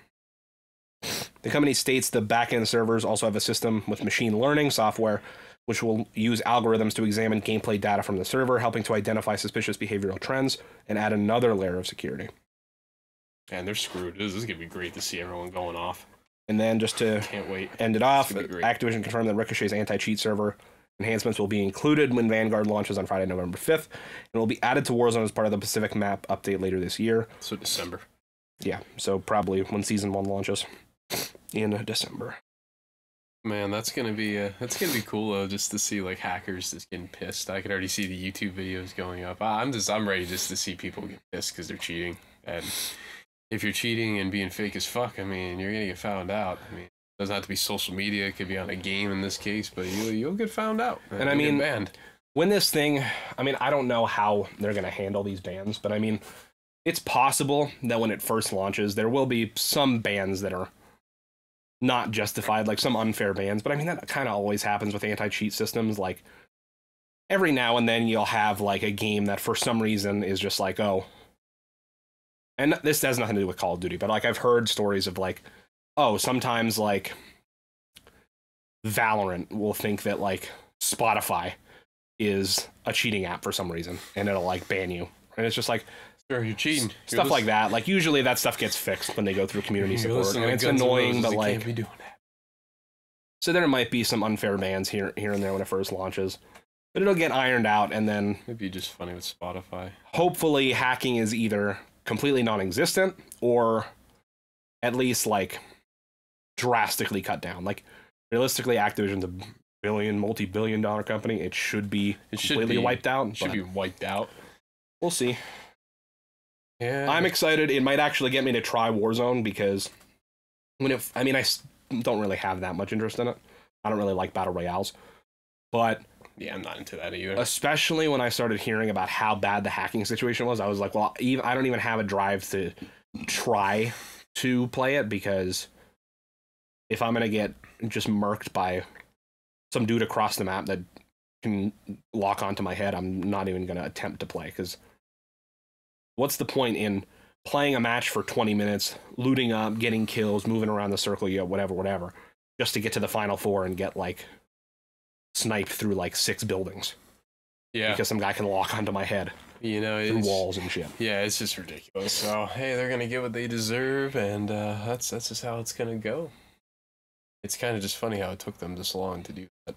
The company states the backend servers also have a system with machine learning software, which will use algorithms to examine gameplay data from the server, helping to identify suspicious behavioral trends and add another layer of security. Man, they're screwed. This is gonna be great to see everyone going off. And then just to Can't wait. end it off, gonna be great. Activision confirmed that Ricochet's anti-cheat server enhancements will be included when Vanguard launches on Friday, November 5th, and will be added to Warzone as part of the Pacific map update later this year. So December. Yeah, so probably when season one launches in December. Man, that's gonna be uh, that's gonna be cool though, just to see like hackers just getting pissed. I can already see the YouTube videos going up. I'm just I'm ready just to see people get pissed because they're cheating. And if you're cheating and being fake as fuck, I mean, you're gonna get found out. I mean, it doesn't have to be social media. It could be on a game in this case, but you you'll get found out. And I mean- banned. When this thing, I mean, I don't know how they're going to handle these bans, but I mean, it's possible that when it first launches, there will be some bans that are not justified, like some unfair bans. But I mean, that kind of always happens with anti cheat systems. Like, every now and then you'll have like a game that for some reason is just like, oh, and this has nothing to do with Call of Duty, but like I've heard stories of like, oh, sometimes like Valorant will think that like Spotify is a cheating app for some reason, and it'll like ban you. And it's just like Sure, you're cheating. You're stuff like that. Like usually that stuff gets fixed when they go through community you're support, and it's Guns annoying. But like, can't be doing that. so there might be some unfair bans here, here and there when it first launches, but it'll get ironed out, and then It'd be just funny with Spotify. hopefully hacking is either completely non-existent or at least like drastically cut down. Like realistically, Activision's a billion, multi-billion dollar company. It should be It should completely be- wiped out. Should be wiped out. We'll see. Yeah. I'm excited. It might actually get me to try Warzone because when it, I mean, I don't really have that much interest in it. I don't really like battle royales, but yeah, I'm not into that either. especially when I started hearing about how bad the hacking situation was, I was like, well, even I don't even have a drive to try to play it because if I'm gonna get just murked by some dude across the map that can lock onto my head, I'm not even gonna attempt to play because what's the point in playing a match for 20 minutes, looting up, getting kills, moving around the circle, yeah, whatever, whatever, just to get to the final four and get like sniped through like six buildings yeah. because some guy can lock onto my head You know, through walls and shit. yeah, it's just ridiculous. So hey, they're gonna get what they deserve, and uh, that's that's just how it's gonna go. It's kind of just funny how it took them this long to do that.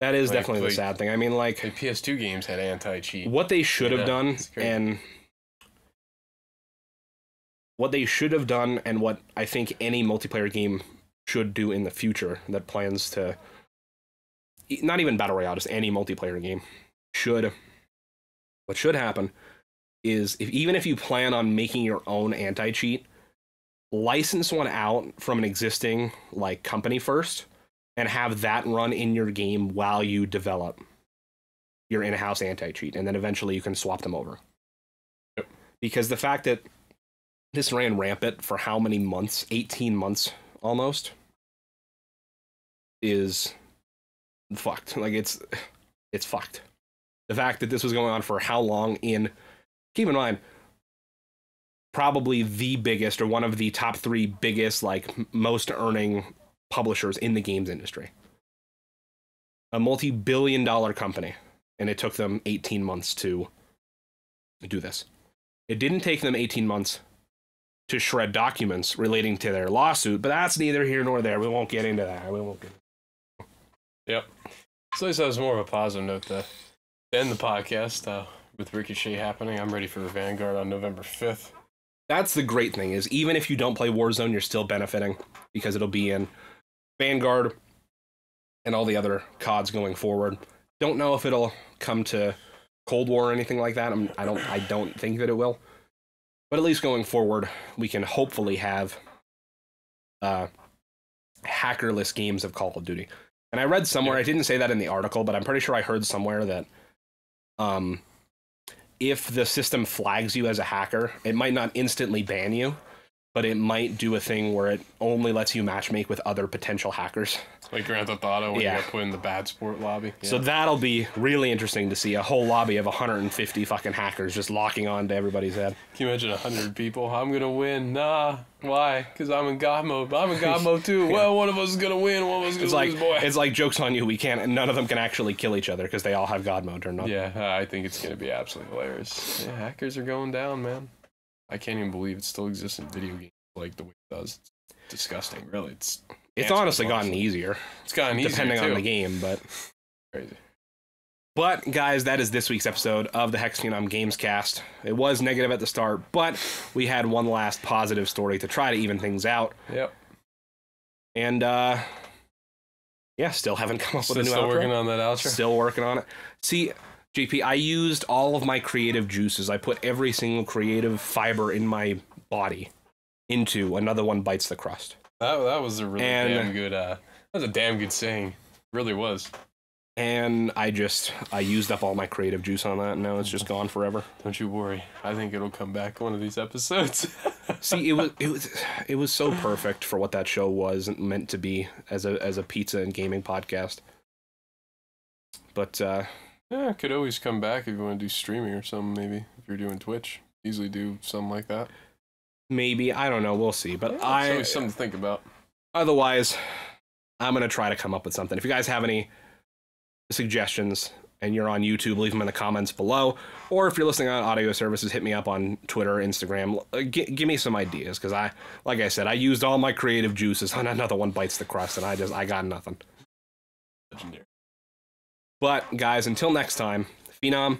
That is Like- definitely the sad thing. I mean, like Like PS2 games had anti-cheat. what they should have done and what they should have done and what I think any multiplayer game should do in the future that plans to not even battle royale just any multiplayer game should what should happen is if even if you plan on making your own anti-cheat license one out from an existing like company first and have that run in your game while you develop your in-house anti-cheat and then eventually you can swap them over Yep. because the fact that this ran rampant for how many months 18 months almost is fucked. Like it's it's fucked. The fact that this was going on for how long in keep in mind probably the biggest or one of the top three biggest like most earning publishers in the games industry. A multi-billion dollar company and it took them 18 months to do this. It didn't take them 18 months to shred documents relating to their lawsuit but that's neither here nor there. We won't get into that. We won't get Yep. So at least that was more of a positive note to end the podcast uh, with Ricochet happening. I'm ready for Vanguard on November 5th. that's the great thing is even if you don't play Warzone, you're still benefiting because it'll be in Vanguard and all the other CODs going forward. Don't know if it'll come to Cold War or anything like that. I'm, I don't. I don't think that it will. But at least going forward, we can hopefully have uh, hackerless games of Call of Duty. And I read somewhere, Yeah. I didn't say that in the article, but I'm pretty sure I heard somewhere that um, if the system flags you as a hacker, it might not instantly ban you, but it might do a thing where it only lets you matchmake with other potential hackers. Like Grand Theft Auto when Yeah. you got put in the bad sport lobby. So that'll be really interesting to see a whole lobby of 150 fucking hackers just locking on to everybody's head. Can you imagine 100 people? I'm going to win. Nah. Why? Because I'm in God mode. I'm in God mode too. Well, one of us is going to win. One of us is going to like lose, boy. it's like jokes on you. We can't. None of them can actually kill each other because they all have God mode or not. Yeah, uh, I think it's going to be absolutely hilarious. Yeah, hackers are going down, man. I can't even believe it still exists in video games like the way it does. It's disgusting, really. It's It's honestly gotten question. easier it's gotten easier depending too. on the game, but Crazy. But guys, that is this week's episode of the Hexxed Phenom Gamescast. It was negative at the start, but we had one last positive story to try to even things out. Yep. And uh yeah, still haven't come up with a Still, new still outro. working on that outro. Still working on it. See, JP, I used all of my creative juices. I put every single creative fiber in my body into another one bites the crust. That that was a really And- damn good. Uh, that was a damn good saying. Really was. And I just I used up all my creative juice on that and now it's just gone forever. Don't you worry. I think it'll come back one of these episodes. See, it was it was it was so perfect for what that show was meant to be as a as a pizza and gaming podcast. But uh yeah, could always come back if you want to do streaming or something. Maybe if you're doing Twitch, easily do something like that. maybe I don't know, we'll see. But Yeah, it's I always something to think about. otherwise I'm gonna try to come up with something. If you guys have any suggestions and you're on YouTube, leave them in the comments below. Or if you're listening on audio services, hit me up on Twitter, Instagram. Uh, G- give me some ideas because I, like I said, I used all my creative juices and another one bites the crust, and I just I got nothing. Legendary. But guys, until next time, Phenom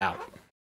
out.